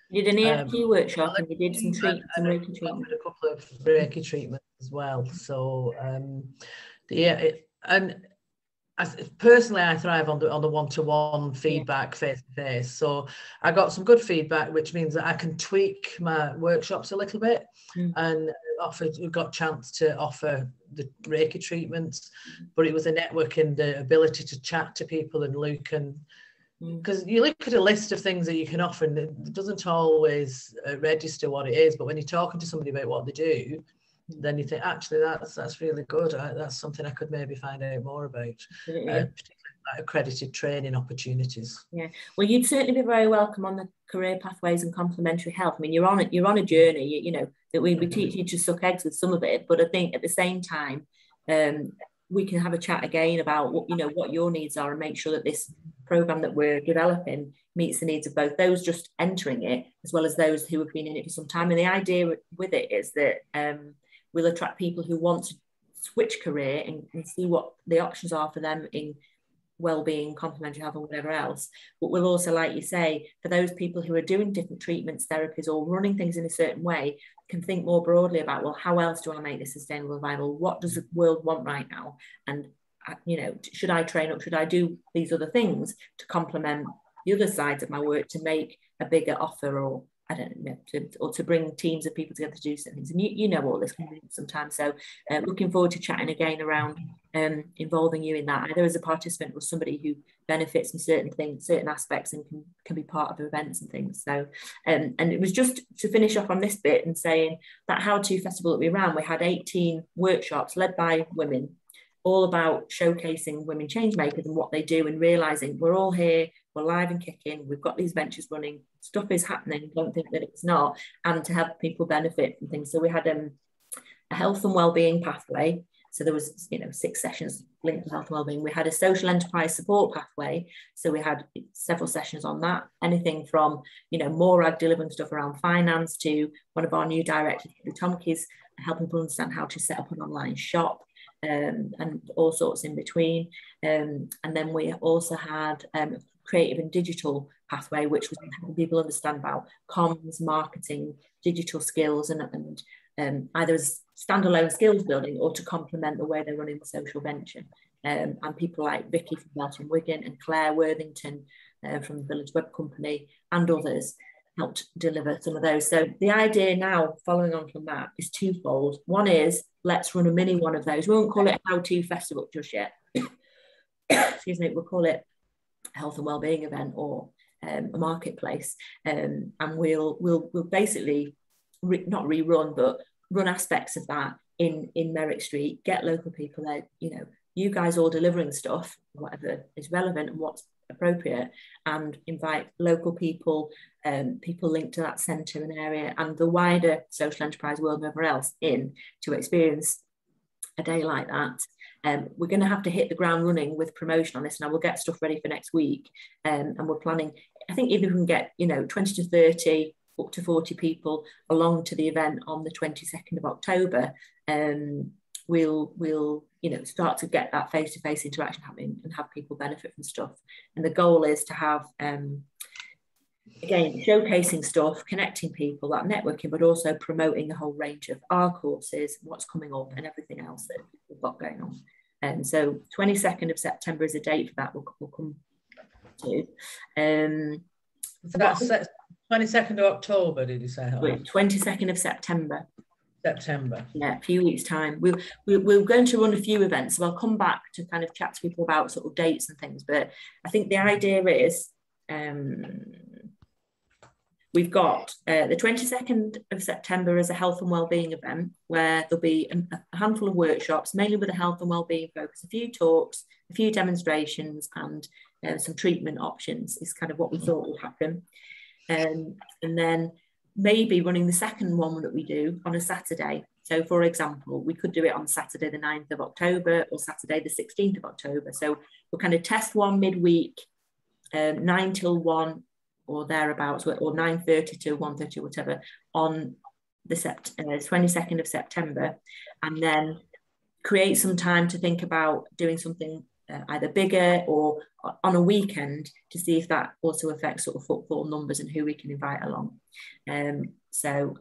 You did an EFT um, workshop and you did some treatments, some Reiki treatments. A couple of Reiki treatments as well. So um, yeah, it, and personally I thrive on the on the one-to-one feedback face to face. So I got some good feedback, which means that I can tweak my workshops a little bit mm. and offered got chance to offer the Reiki treatments, but it was a networking, the ability to chat to people and look and because mm. you look at a list of things that you can offer and it doesn't always uh, register what it is but when you're talking to somebody about what they do then you think actually that's that's really good. I, that's something I could maybe find out more about. Yeah. Uh, like accredited training opportunities. Yeah, well, you'd certainly be very welcome on the career pathways and complementary health. I mean, you're on it. You're on a journey. You, you know that we we teach you to suck eggs with some of it, but I think at the same time, um, we can have a chat again about what you know what your needs are and make sure that this program that we're developing meets the needs of both those just entering it as well as those who have been in it for some time. And the idea with it is that um, we'll attract people who want to switch career and, and see what the options are for them in well-being, complementary health, and whatever else. But we'll also, like you say, for those people who are doing different treatments, therapies, or running things in a certain way, can think more broadly about well, how else do I make this sustainable viable? What does the world want right now? And uh, you know, should I train up? Should I do these other things to complement the other sides of my work to make a bigger offer or I don't know, to, or to bring teams of people together to do some things. And you, you know all this sometimes. So uh, looking forward to chatting again around um, involving you in that, either as a participant or somebody who benefits from certain things, certain aspects and can, can be part of events and things. So, um, and it was just to finish off on this bit and saying that How To Festival that we ran, we had 18 workshops led by women all about showcasing women change makers and what they do and realizing we're all here we're live and kicking we've got these ventures running stuff is happening don't think that it's not and to help people benefit from things. So we had um, a health and well-being pathway. So there was you know six sessions linked to health and well-being. We had a social enterprise support pathway. So we had several sessions on that. Anything from you know Morag delivering stuff around finance to one of our new directors Tom Tompkins helping people understand how to set up an online shop um, and all sorts in between. Um, and then we also had um, creative and digital pathway, which was helping people understand about comms, marketing, digital skills, and, and um, either as standalone skills building or to complement the way they're running the social venture. Um, and people like Vicky from Belton Wigan and Claire Worthington uh, from the Village Web Company and others helped deliver some of those. So the idea now, following on from that, is twofold. One is let's run a mini one of those. We won't call it How To Festival just yet. Excuse me, we'll call it Health and Wellbeing event or um, a marketplace, um, and we'll we'll we'll basically re- not rerun, but run aspects of that in in Merrick Street. Get local people there. You know, you guys all delivering stuff, whatever is relevant and what's appropriate and invite local people, um, people linked to that centre and area and the wider social enterprise world and everywhere else in to experience a day like that. Um, we're going to have to hit the ground running with promotion on this and I will get stuff ready for next week um, and we're planning, I think even if we can get, you know, 20 to 30 up to 40 people along to the event on the 22nd of October, um, we'll, we'll you know start to get that face-to-face interaction happening and have people benefit from stuff. And the goal is to have um, again showcasing stuff connecting people that networking but also promoting the whole range of our courses what's coming up and everything else that we've got going on and so 22nd of september is a date for that we'll, we'll come to um so that's 22nd of october did you say 22nd of september September. Yeah, a few weeks' time. We'll, we, we're going to run a few events, so I'll come back to kind of chat to people about sort of dates and things. But I think the idea is um, we've got uh, the 22nd of September as a health and wellbeing event where there'll be a, handful of workshops, mainly with a health and wellbeing focus, a few talks, a few demonstrations, and uh, some treatment options is kind of what we thought would happen. Um, and then maybe running the second one that we do on a Saturday. So, for example, we could do it on Saturday, the 9th of October or Saturday, the 16th of October. So, we'll kind of test one midweek, um, 9 till 1 or thereabouts, or 9.30 to 1.30 or whatever, on the sept- uh, 22nd of September, and then create some time to think about doing something uh, either bigger or on a weekend to see if that also affects sort of football numbers and who we can invite along. Um, so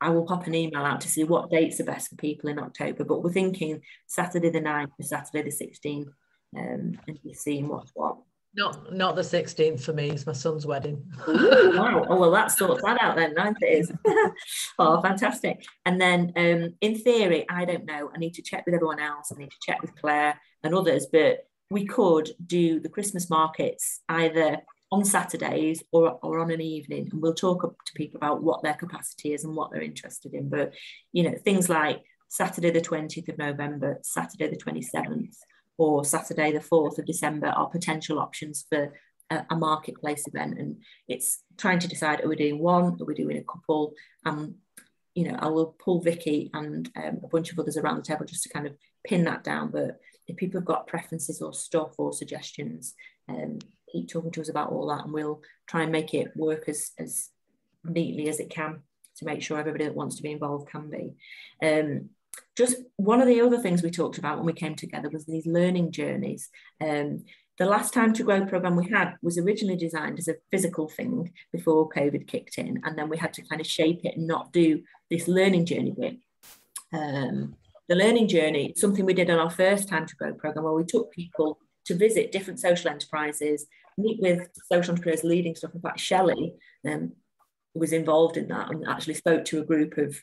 I will pop an email out to see what dates are best for people in October, but we're thinking Saturday the 9th or Saturday the 16th um, and seeing what's what. Not not the 16th for me, it's my son's wedding. Ooh, wow. Oh, well, that sorts that out then. Ninth it is. oh, fantastic. And then um, in theory, I don't know. I need to check with everyone else. I need to check with Claire and others, but we could do the Christmas markets either on Saturdays or, or on an evening, and we'll talk to people about what their capacity is and what they're interested in. But you know, things like Saturday the 20th of November, Saturday the 27th, or Saturday the 4th of December are potential options for a, a marketplace event. And it's trying to decide are we doing one, are we doing a couple? Um, you know, I will pull Vicky and um, a bunch of others around the table just to kind of pin that down. But if people have got preferences or stuff or suggestions, um, keep talking to us about all that and we'll try and make it work as, as neatly as it can to make sure everybody that wants to be involved can be. Um, just one of the other things we talked about when we came together was these learning journeys. Um, the last time to grow program we had was originally designed as a physical thing before COVID kicked in, and then we had to kind of shape it and not do this learning journey bit. Um, the learning journey, something we did on our first time to grow program, where we took people to visit different social enterprises meet with social entrepreneurs leading stuff. In fact, Shelley um, was involved in that and actually spoke to a group of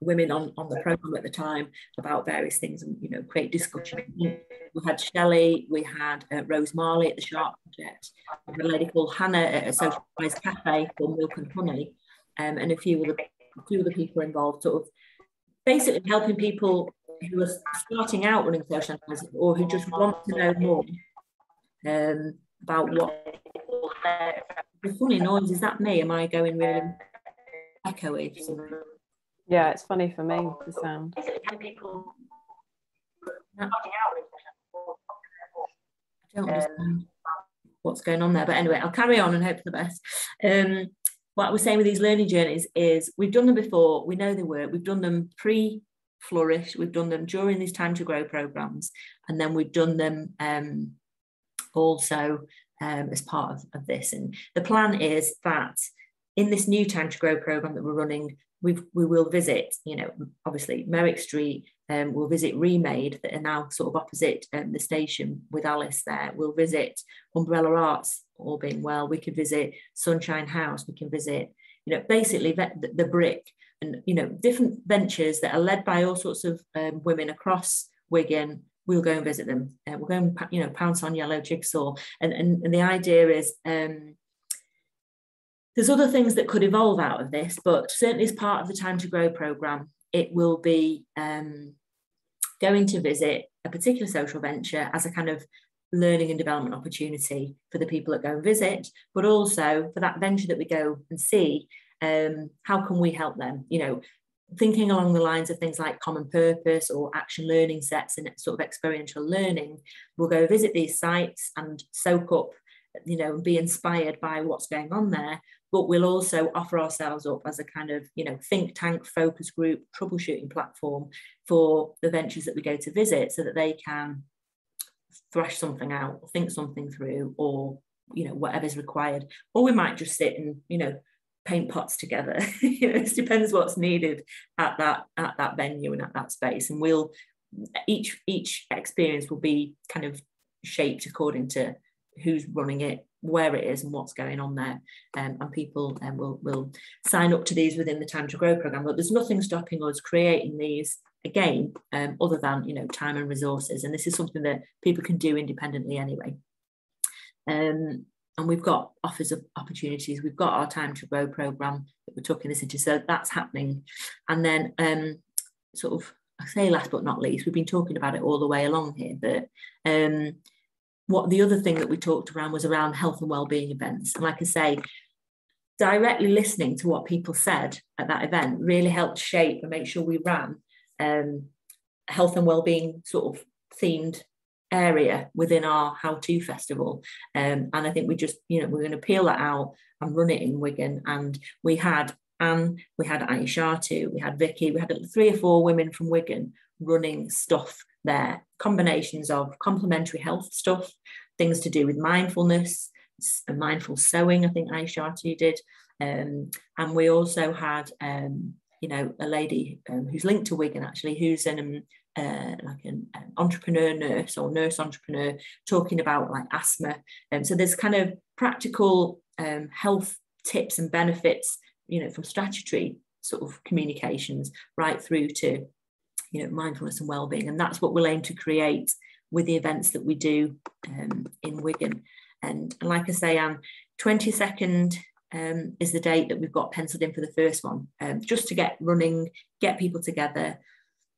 women on, on the program at the time about various things and you know create discussion. We had Shelley, we had uh, Rose Marley at the Shark Project, we had a lady called Hannah at a social cafe called Milk and Honey, um, and a few other a few other people involved, sort of basically helping people who are starting out running social enterprises or who just want to know more um, about what the funny noise is that me? Am I going really echoey? Yeah, it's funny for me, the sound. I don't understand what's going on there. But anyway, I'll carry on and hope for the best. Um, what I was saying with these learning journeys is we've done them before, we know they work, we've done them pre flourish, we've done them during these time to grow programs, and then we've done them um, also um, as part of, of this. And the plan is that in this new time to grow program that we're running, we we will visit, you know, obviously Merrick Street, um, we'll visit Remade that are now sort of opposite um, the station with Alice there. We'll visit Umbrella Arts, all being well. We could visit Sunshine House. We can visit, you know, basically the, the brick and, you know, different ventures that are led by all sorts of um, women across Wigan. We'll go and visit them. Uh, we'll go and, you know, pounce on Yellow Jigsaw. And, and, and the idea is, um, there's other things that could evolve out of this, but certainly as part of the Time to Grow programme, it will be um, going to visit a particular social venture as a kind of learning and development opportunity for the people that go and visit, but also for that venture that we go and see, um, how can we help them? You know, thinking along the lines of things like common purpose or action learning sets and sort of experiential learning, we'll go visit these sites and soak up you know, be inspired by what's going on there, but we'll also offer ourselves up as a kind of, you know, think tank focus group troubleshooting platform for the ventures that we go to visit so that they can thresh something out, or think something through, or, you know, whatever's required. Or we might just sit and, you know, paint pots together. you know, it depends what's needed at that at that venue and at that space. And we'll each each experience will be kind of shaped according to who's running it, where it is, and what's going on there. Um, and people um, will, will sign up to these within the Time to Grow program. But there's nothing stopping us creating these again, um, other than you know time and resources. And this is something that people can do independently anyway. Um, and we've got offers of opportunities. We've got our Time to Grow program that we're talking this into, so that's happening. And then um, sort of I say last but not least, we've been talking about it all the way along here, but um, what the other thing that we talked around was around health and well-being events. And like I say, directly listening to what people said at that event really helped shape and make sure we ran um, health and well-being sort of themed area within our how-to festival. Um, and I think we just, you know, we're going to peel that out and run it in Wigan. And we had Anne, we had Aishatu, we had Vicky, we had three or four women from Wigan running stuff there, combinations of complementary health stuff, things to do with mindfulness, and mindful sewing, I think Aishatu did. Um, and we also had, um, you know, a lady um, who's linked to Wigan actually, who's an um, uh, like an, an, entrepreneur nurse or nurse entrepreneur talking about like asthma. And um, so there's kind of practical um, health tips and benefits, you know, from statutory sort of communications right through to you know, mindfulness and well-being. And that's what we'll aim to create with the events that we do um, in Wigan. And, and, like I say, Anne, 22nd um, is the date that we've got penciled in for the first one, um, just to get running, get people together,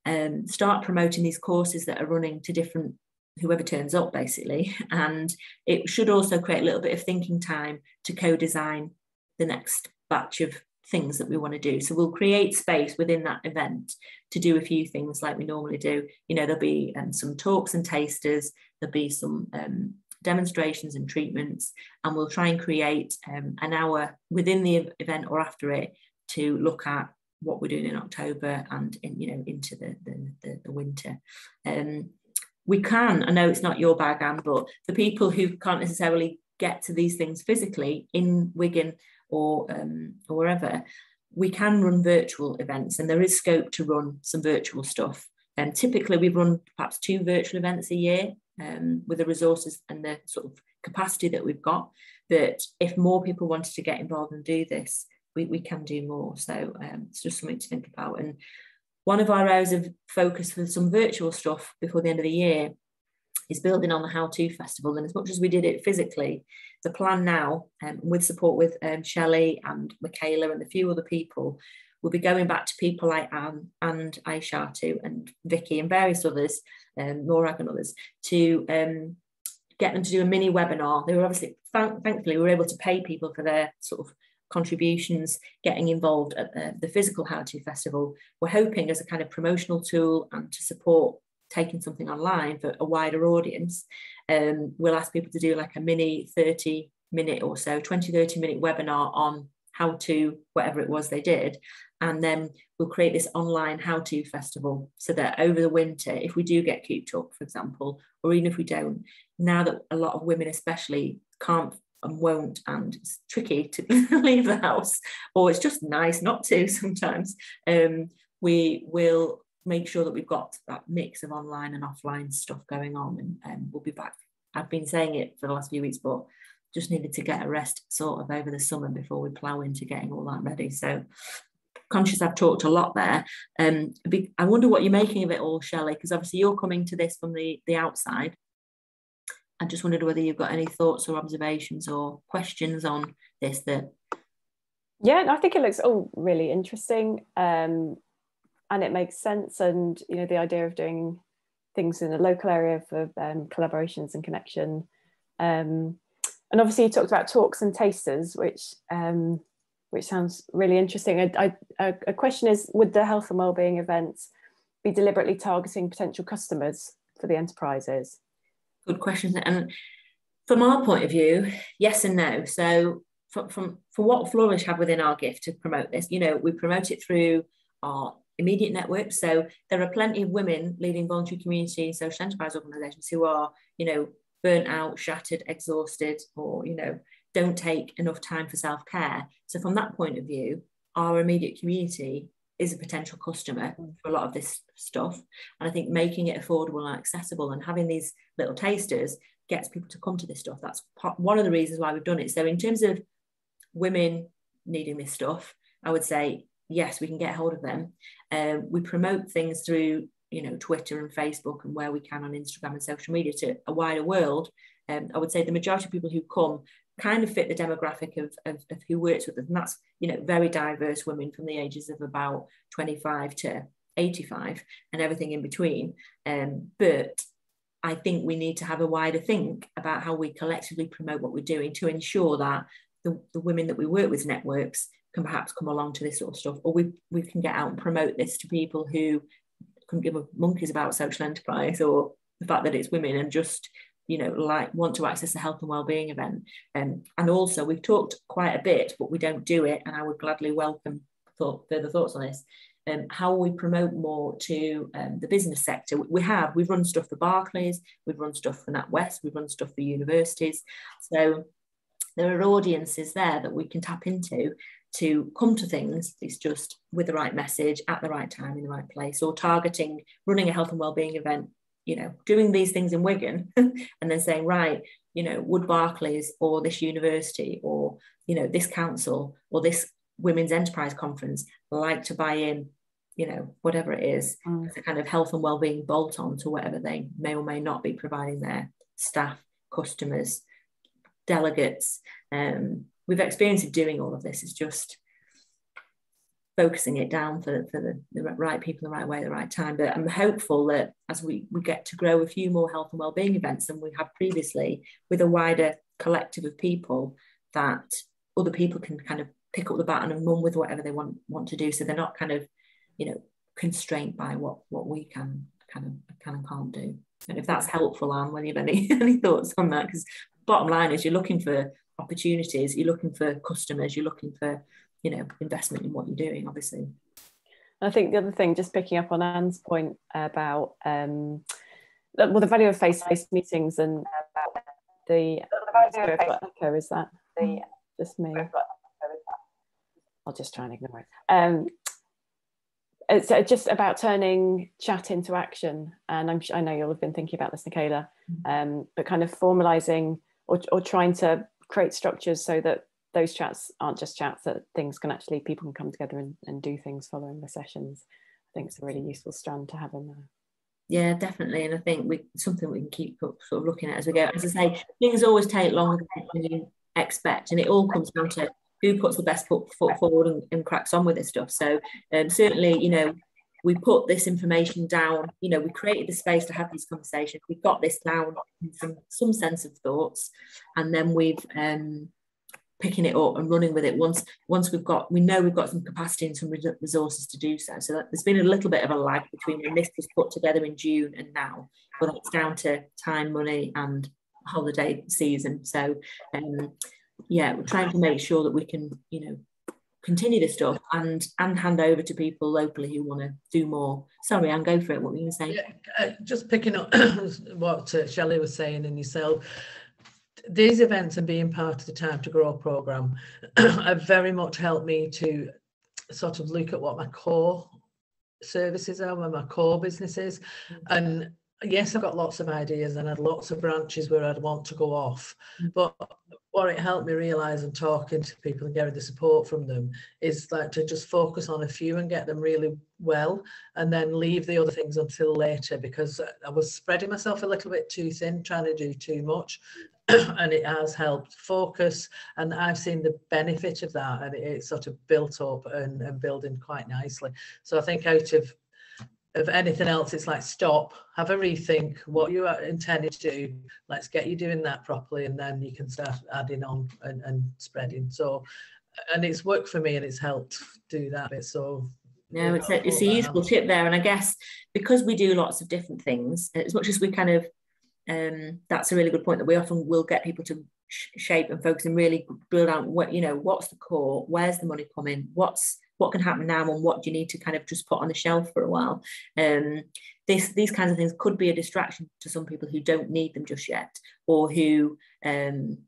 um, start promoting these courses that are running to different whoever turns up basically and it should also create a little bit of thinking time to co-design the next batch of things that we want to do. So we'll create space within that event to do a few things like we normally do. You know, there'll be um, some talks and tasters, there'll be some um, demonstrations and treatments, and we'll try and create um, an hour within the event or after it to look at what we're doing in October and in, you know into the the, the, the winter. Um, we can, I know it's not your bag, Anne, but for people who can't necessarily get to these things physically in Wigan, or, um, or wherever, we can run virtual events and there is scope to run some virtual stuff. And typically we run perhaps two virtual events a year um, with the resources and the sort of capacity that we've got. But if more people wanted to get involved and do this, we, we can do more. So um, it's just something to think about. And one of our areas of focus for some virtual stuff before the end of the year is building on the How To Festival. And as much as we did it physically, the plan now, um, with support with um, Shelley and Michaela and a few other people, we'll be going back to people like Anne and Aishatu and Vicky and various others, um, Morag and others, to um, get them to do a mini webinar. They were obviously, thankfully, we were able to pay people for their sort of contributions, getting involved at the, the physical How To Festival. We're hoping as a kind of promotional tool and to support taking something online for a wider audience, um, we'll ask people to do like a mini 30 minute or so, 20, 30 minute webinar on how to, whatever it was they did. And then we'll create this online how to festival so that over the winter, if we do get cooped up, for example, or even if we don't, now that a lot of women especially can't and won't and it's tricky to leave the house or it's just nice not to sometimes um, we will make sure that we've got that mix of online and offline stuff going on and um, we'll be back i've been saying it for the last few weeks but just needed to get a rest sort of over the summer before we plough into getting all that ready so conscious I've talked a lot there. Um, I wonder what you're making of it all, Shelley, because obviously you're coming to this from the, the outside. I just wondered whether you've got any thoughts or observations or questions on this that. Yeah, I think it looks all really interesting, um, and it makes sense. And you know, the idea of doing things in the local area for um, collaborations and connection. Um, and obviously, you talked about talks and tasters, which um, which sounds really interesting. I, I, a question is, would the health and wellbeing events be deliberately targeting potential customers for the enterprises? good question. And from our point of view, yes and no. So from, from, from what Flourish have within our gift to promote this, you know, we promote it through our immediate network. So there are plenty of women leading voluntary community and social enterprise organisations who are, you know, burnt out, shattered, exhausted, or, you know, don't take enough time for self-care. So from that point of view, our immediate community is a potential customer for a lot of this stuff. And I think making it affordable and accessible and having these little tasters gets people to come to this stuff. That's part, one of the reasons why we've done it. So in terms of women needing this stuff, I would say yes, we can get hold of them. Um, we promote things through you know Twitter and Facebook and where we can on Instagram and social media to a wider world. Um, I would say the majority of people who come kind of fit the demographic of, of, of who works with us. And that's, you know, very diverse women from the ages of about 25 to 85 and everything in between. Um, but I think we need to have a wider think about how we collectively promote what we're doing to ensure that the, the women that we work with networks can perhaps come along to this sort of stuff, or we, we can get out and promote this to people who couldn't give a monkeys about social enterprise or the fact that it's women and just you know, like want to access a health and well-being event. Um, and also we've talked quite a bit, but we don't do it. And I would gladly welcome thought, further thoughts on this. Um, how we promote more to um, the business sector. We have, we've run stuff for Barclays, we've run stuff for NatWest, we've run stuff for universities. So there are audiences there that we can tap into to come to things. It's just with the right message at the right time in the right place or targeting, running a health and wellbeing event you know, doing these things in Wigan and then saying, right, you know, would Barclays or this university or, you know, this council or this women's enterprise conference like to buy in, you know, whatever it is, mm. as a kind of health and well-being bolt on to whatever they may or may not be providing their staff, customers, delegates. Um, we've experienced doing all of this. is just focusing it down for, for the, the right people the right way the right time but i'm hopeful that as we, we get to grow a few more health and wellbeing events than we have previously with a wider collective of people that other people can kind of pick up the baton and run with whatever they want want to do so they're not kind of you know constrained by what what we can kind of can and can't do and if that's helpful Anne whether you have any any thoughts on that because bottom line is you're looking for opportunities you're looking for customers you're looking for you know investment in what you're doing obviously I think the other thing, just picking up on Anne's point about um, well, the value of face-to-face meetings and the, sorry, echo is that the just me. I'll just try and ignore it. Um, it's uh, just about turning chat into action, and I'm, I know you'll have been thinking about this, Nickala, mm-hmm. um, but kind of formalising or, or trying to create structures so that those chats aren't just chats that things can actually people can come together and, and do things following the sessions. I think it's a really useful strand to have in there. Yeah definitely. And i think we something we can keep sort of looking at as we go. As i say things always take longer than you expect and it all comes down to who puts the best foot, forward and, and, cracks on with this stuff. So um, certainly you know we put this information down you know we created the space to have these conversations. We've got this down in some, some sense of thoughts and then we've um, picking it up and running with it once once we've got we know we've got some capacity and some resources to do so. So there's been a little bit of a lag between when this was put together in june and now but it's down to time money and holiday season. So um yeah we're trying to make sure that we can you know continue this stuff and and hand over to people locally who want to do more sorry and go for it what were you to yeah, uh, just picking up what uh, shelley was saying and yourself these events and being part of the Time to Grow program have very much helped me to sort of look at what my core services are, what my core business is. Mm-hmm. And yes, I've got lots of ideas and had lots of branches where I'd want to go off. But what it helped me realize and talking to people and getting the support from them is like to just focus on a few and get them really well and then leave the other things until later because I was spreading myself a little bit too thin trying to do too much. And it has helped focus and I've seen the benefit of that and it's sort of built up and, and building quite nicely. So I think out of of anything else it's like stop have a rethink what you are intended to do. Let's get you doing that properly and then you can start adding on and, and spreading. So and it's worked for me and it's helped do that bit. So no it's a, it's a useful tip there. And i guess because we do lots of different things as much as we kind of um, that's a really good point that we often will get people to sh- shape and focus and really build out what you know what's the core where's the money coming what's what can happen now and what do you need to kind of just put on the shelf for a while. Um, this these kinds of things could be a distraction to some people who don't need them just yet or who um,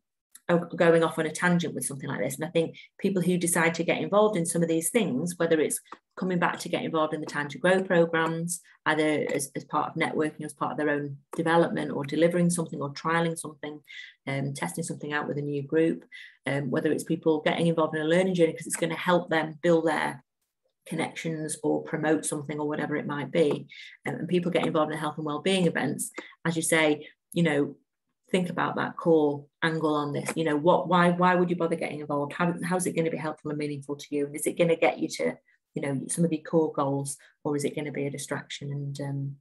going off on a tangent with something like this. And I think people who decide to get involved in some of these things, whether it's coming back to get involved in the Time to Grow programs, either as, as part of networking, as part of their own development, or delivering something, or trialing something, um, testing something out with a new group, um, whether it's people getting involved in a learning journey because it's going to help them build their connections or promote something or whatever it might be um, and people get involved in health and well-being events as you say you know think about that core angle on this? You know what why why would you bother getting involved? How, how's it going to be helpful and meaningful to you? And is it going to get you to you know some of your core goals or is it going to be a distraction and um,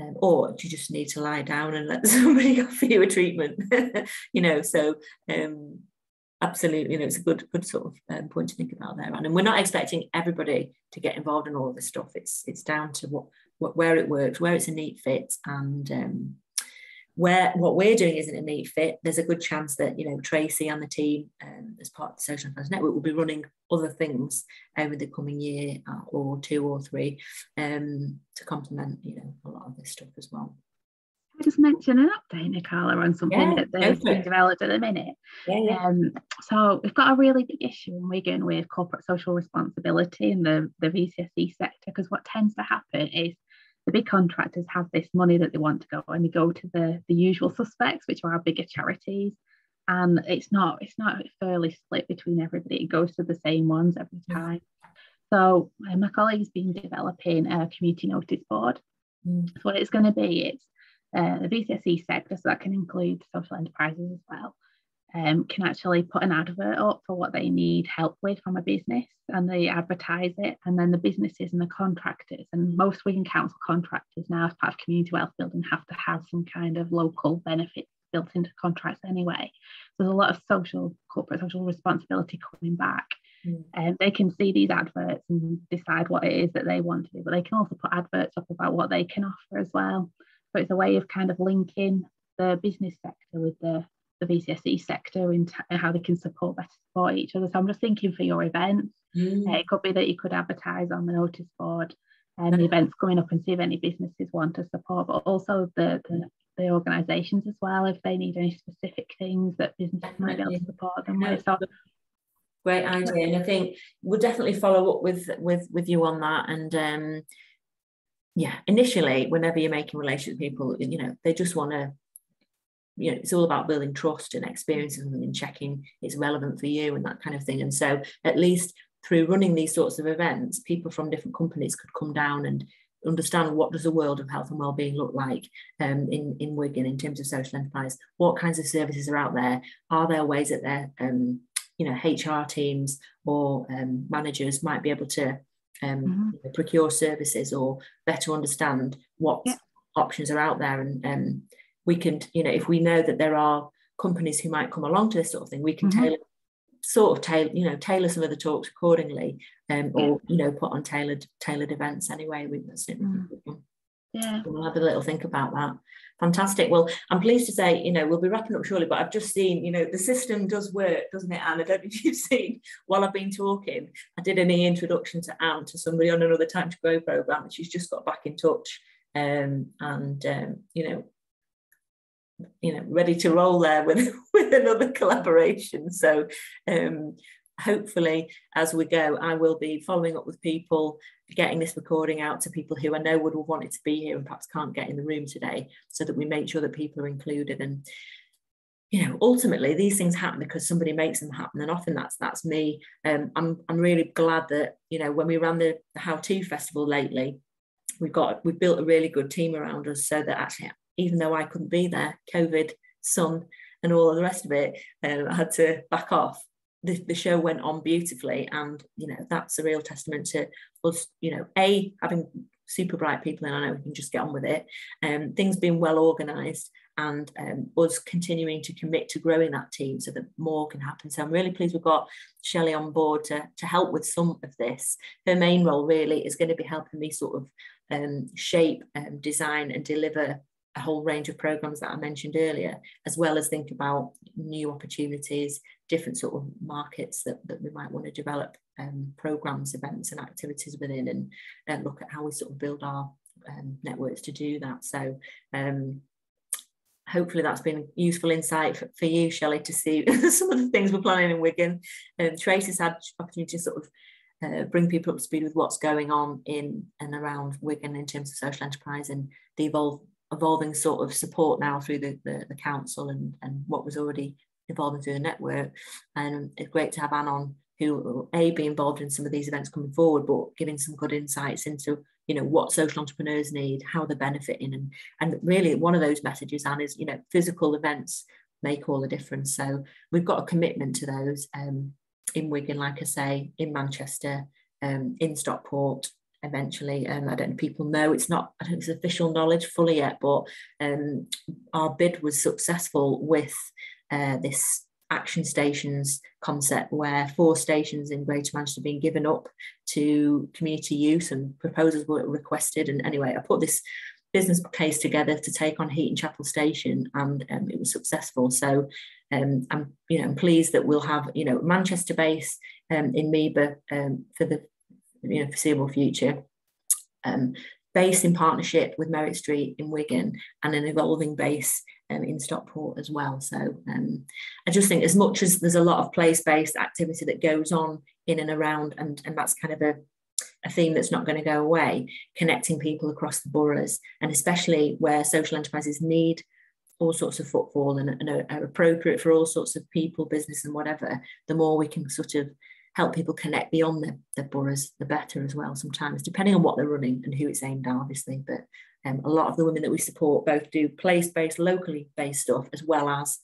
um, or do you just need to lie down and let somebody offer you a treatment? You know so um, absolutely you know it's a good good sort of um, point to think about there. And we're not expecting everybody to get involved in all of this stuff. It's it's down to what, what where it works where it's a neat fit and um, where what we're doing isn't a neat fit, there's a good chance that you know Tracy and the team, um, as part of the Social Enterprise Network, will be running other things over the coming year uh, or two or three um, to complement you know a lot of this stuff as well. I just mention an update, Nickala, on something yeah, that's being developed at the minute. Yeah, yeah. Um, so we've got a really big issue in Wigan with corporate social responsibility in the, the VCSE sector because what tends to happen is the big contractors have this money that they want to go and they go to the, the usual suspects, which are our bigger charities. And it's not it's not fairly split between everybody. It goes to the same ones every time. So uh, my colleague's been developing a community notice board. Mm. So what it's going to be, it's uh, the VCSE sector, so that can include social enterprises as well um, can actually put an advert up for what they need help with from a business and they advertise it and then the businesses and the contractors and most Wigan Council contractors now as part of community wealth building have to have some kind of local benefits built into contracts anyway. So there's a lot of social corporate social responsibility coming back. Mm. And they can see these adverts and decide what it is that they want to do, but they can also put adverts up about what they can offer as well. So it's a way of kind of linking the business sector with the the VCSE sector and how they can support better support each other. So I'm just thinking for your events, mm. uh, it could be that you could advertise on the notice board and um, the events coming up and see if any businesses want to support, but also the, the, the organisations as well, if they need any specific things that businesses might be able to support them with. So, Great idea, and I think we'll definitely follow up with with with you on that. And um, yeah, initially, whenever you're making relations with people, you know, they just want to you know, it's all about building trust and experiences and checking it's relevant for you and that kind of thing. And so at least through running these sorts of events, people from different companies could come down and understand what does the world of health and well-being look like um, in, in Wigan in terms of social enterprise, what kinds of services are out there, are there ways that their um, you know, HR teams or um, managers might be able to um, mm-hmm. you know, procure services or better understand what yeah. options are out there and um, we can, you know, if we know that there are companies who might come along to this sort of thing, we can mm-hmm. tailor sort of tailor, you know, tailor some of the talks accordingly, um, or you know, put on tailored tailored events anyway. We that's it. Yeah. We'll have a little think about that. Fantastic. Well, I'm pleased to say, you know, we'll be wrapping up shortly, but I've just seen, you know, the system does work, doesn't it, Anne? I don't know if you've seen while I've been talking, I did an introduction to Anne to somebody on another Time to Grow program, and she's just got back in touch. Um, and um, you know, you know ready to roll there with with another collaboration. So um hopefully as we go i will be following up with people getting this recording out to people who i know would have wanted to be here and perhaps can't get in the room today so that we make sure that people are included. And you know ultimately these things happen because somebody makes them happen and often that's that's me. Um, i'm i'm really glad that you know when we ran the, how to festival lately we've got we've built a really good team around us so that actually even though I couldn't be there, COVID, sun, and all of the rest of it, um, I had to back off. The, the show went on beautifully, and you know that's a real testament to us. You know, a having super bright people, and I know we can just get on with it. Um, things being well organised, and um, us continuing to commit to growing that team so that more can happen. So I'm really pleased we've got Shelley on board to, to help with some of this. Her main role really is going to be helping me sort of um, shape, um, design, and deliver a whole range of programs that I mentioned earlier, as well as think about new opportunities, different sort of markets that, that we might want to develop um, programs, events, and activities within, and, look at how we sort of build our um, networks to do that. So, um, hopefully, that's been useful insight for, for you, Shelley, to see some of the things we're planning in Wigan. And Tracy's had opportunity to sort of uh, bring people up to speed with what's going on in and around Wigan in terms of social enterprise and the evolve, evolving sort of support now through the, the, the, council and, and what was already evolving through the network. And it's great to have Anne on who will A, be involved in some of these events coming forward, but giving some good insights into, you know, what social entrepreneurs need, how they're benefiting. And, and really one of those messages, Anne, is, you know, physical events make all the difference. So we've got a commitment to those um, in Wigan, like I say, in Manchester, um, in Stockport, eventually. Um, I don't know people know it's not, I don't think it's official knowledge fully yet, but um, our bid was successful with uh, this action stations concept where four stations in Greater Manchester being given up to community use and proposals were requested. And anyway, I put this business case together to take on Heaton Chapel Station and um, it was successful. So um, I'm, you know, I'm pleased that we'll have, you know, Manchester base um, in MEBA um, for the you know, foreseeable future. Um, base in partnership with Merrick Street in Wigan and an evolving base um, in Stockport as well. So um, I just think as much as there's a lot of place-based activity that goes on in and around, and, and that's kind of a, a theme that's not going to go away, connecting people across the boroughs, and especially where social enterprises need all sorts of footfall and, and are appropriate for all sorts of people, business and whatever, the more we can sort of help people connect beyond their, their boroughs, the better as well sometimes, depending on what they're running and who it's aimed at, obviously. But um, a lot of the women that we support both do place-based, locally based stuff as well as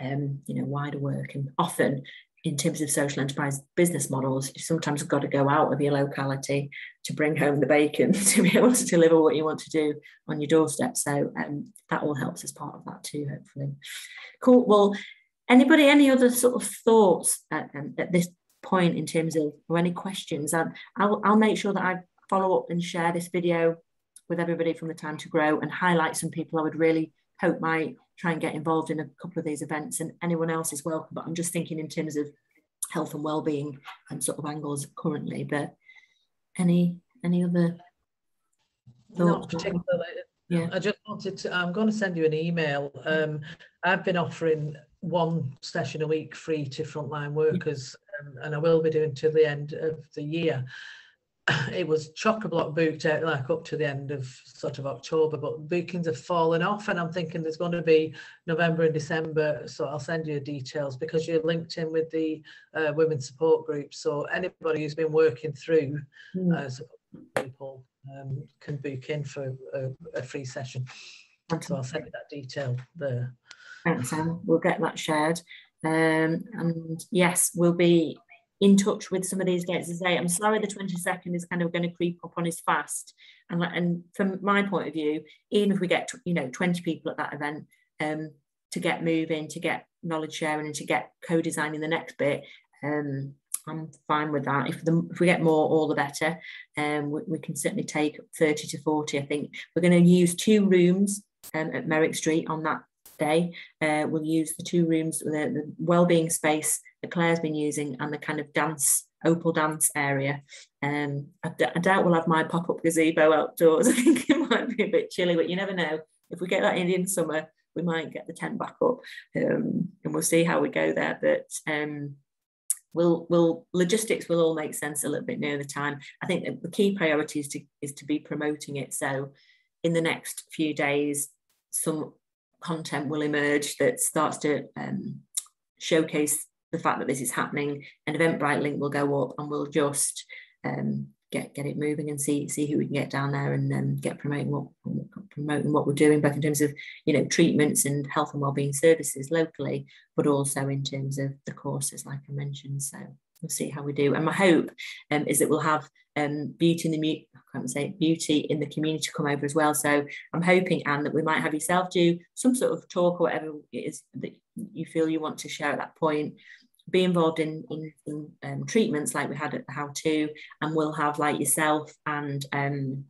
um, you know wider work. And often in terms of social enterprise business models, you sometimes got to go out of your locality to bring home the bacon to be able to deliver what you want to do on your doorstep. So um, that all helps as part of that too, hopefully. Cool. Well, anybody, any other sort of thoughts at, um, at this point in terms of or any questions. And I'll, I'll make sure that I follow up and share this video with everybody from the Time to Grow and highlight some people I would really hope might try and get involved in a couple of these events and anyone else is welcome. But I'm just thinking in terms of health and well-being and sort of angles currently. But any any other thoughts? Not particularly. Yeah. I just wanted to, I'm going to send you an email. Um, I've been offering one session a week free to frontline workers um, and I will be doing till the end of the year. it was chock-a-block booked out like up to the end of sort of October, but bookings have fallen off, and I'm thinking there's going to be November and December. So I'll send you details because you're linked in with the uh, women's support group. So anybody who's been working through mm. uh, people um, can book in for a, a free session. So I'll send you that detail there. Thanks, Sam. We'll get that shared. Um, and yes, we'll be in touch with some of these dates. As say, I'm sorry the 22nd is kind of going to creep up on us fast. And, and from my point of view, even if we get, you know, 20 people at that event, um, to get moving, to get knowledge sharing and to get co-designing the next bit, um, I'm fine with that. If, the, if we get more, all the better. Um, we, we, can certainly take 30 to 40. I think we're going to use two rooms um, at Merrick Street on that day. Uh, we'll use the two rooms, the, the well-being space that Claire's been using and the kind of dance, opal dance area. Um, I, doubt we'll have my pop-up gazebo outdoors. I think it might be a bit chilly, but you never know. If we get that Indian summer, we might get the tent back up um, and we'll see how we go there. But um, we'll, we'll, logistics will all make sense a little bit near the time. I think the key priority is to, is to be promoting it. So in the next few days, some content will emerge that starts to um, showcase the fact that this is happening. An Eventbrite link will go up and we'll just um, get get it moving and see see who we can get down there and um, get promoting what promoting what we're doing, both in terms of you know treatments and health and wellbeing services locally, but also in terms of the courses, like I mentioned. So we'll see how we do. And my hope um, is that we'll have um, beauty in the mute. I say beauty in the community come over as well. So I'm hoping, Anne, that we might have yourself do some sort of talk or whatever it is that you feel you want to share at that point. Be involved in, in, in um, treatments like we had at How To, and we'll have like yourself and um,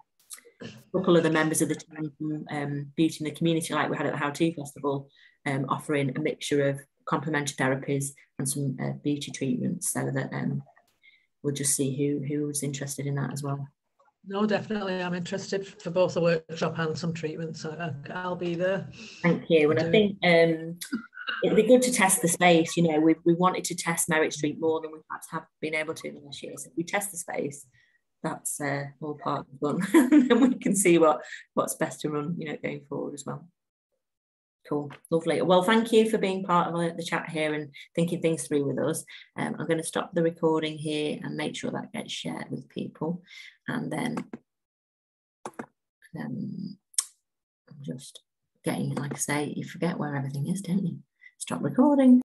a couple of the members of the team from um, Beauty in the Community, like we had at the How To Festival, um, offering a mixture of complementary therapies and some uh, beauty treatments so that um, we'll just see who who's interested in that as well. No, definitely. I'm interested for both the workshop and some treatments. So I'll be there. Thank you. And I think um, it'd be good to test the space. You know, we we wanted to test Merrick Street more than we perhaps have been able to in this year. So if we test the space, that's uh, all part of the fun. and we can see what what's best to run, you know, going forward as well. Cool, lovely. Well, thank you for being part of the chat here and thinking things through with us. Um, I'm going to stop the recording here and make sure that gets shared with people. And then um, I'm just getting, like I say, you forget where everything is, don't you? Stop recording.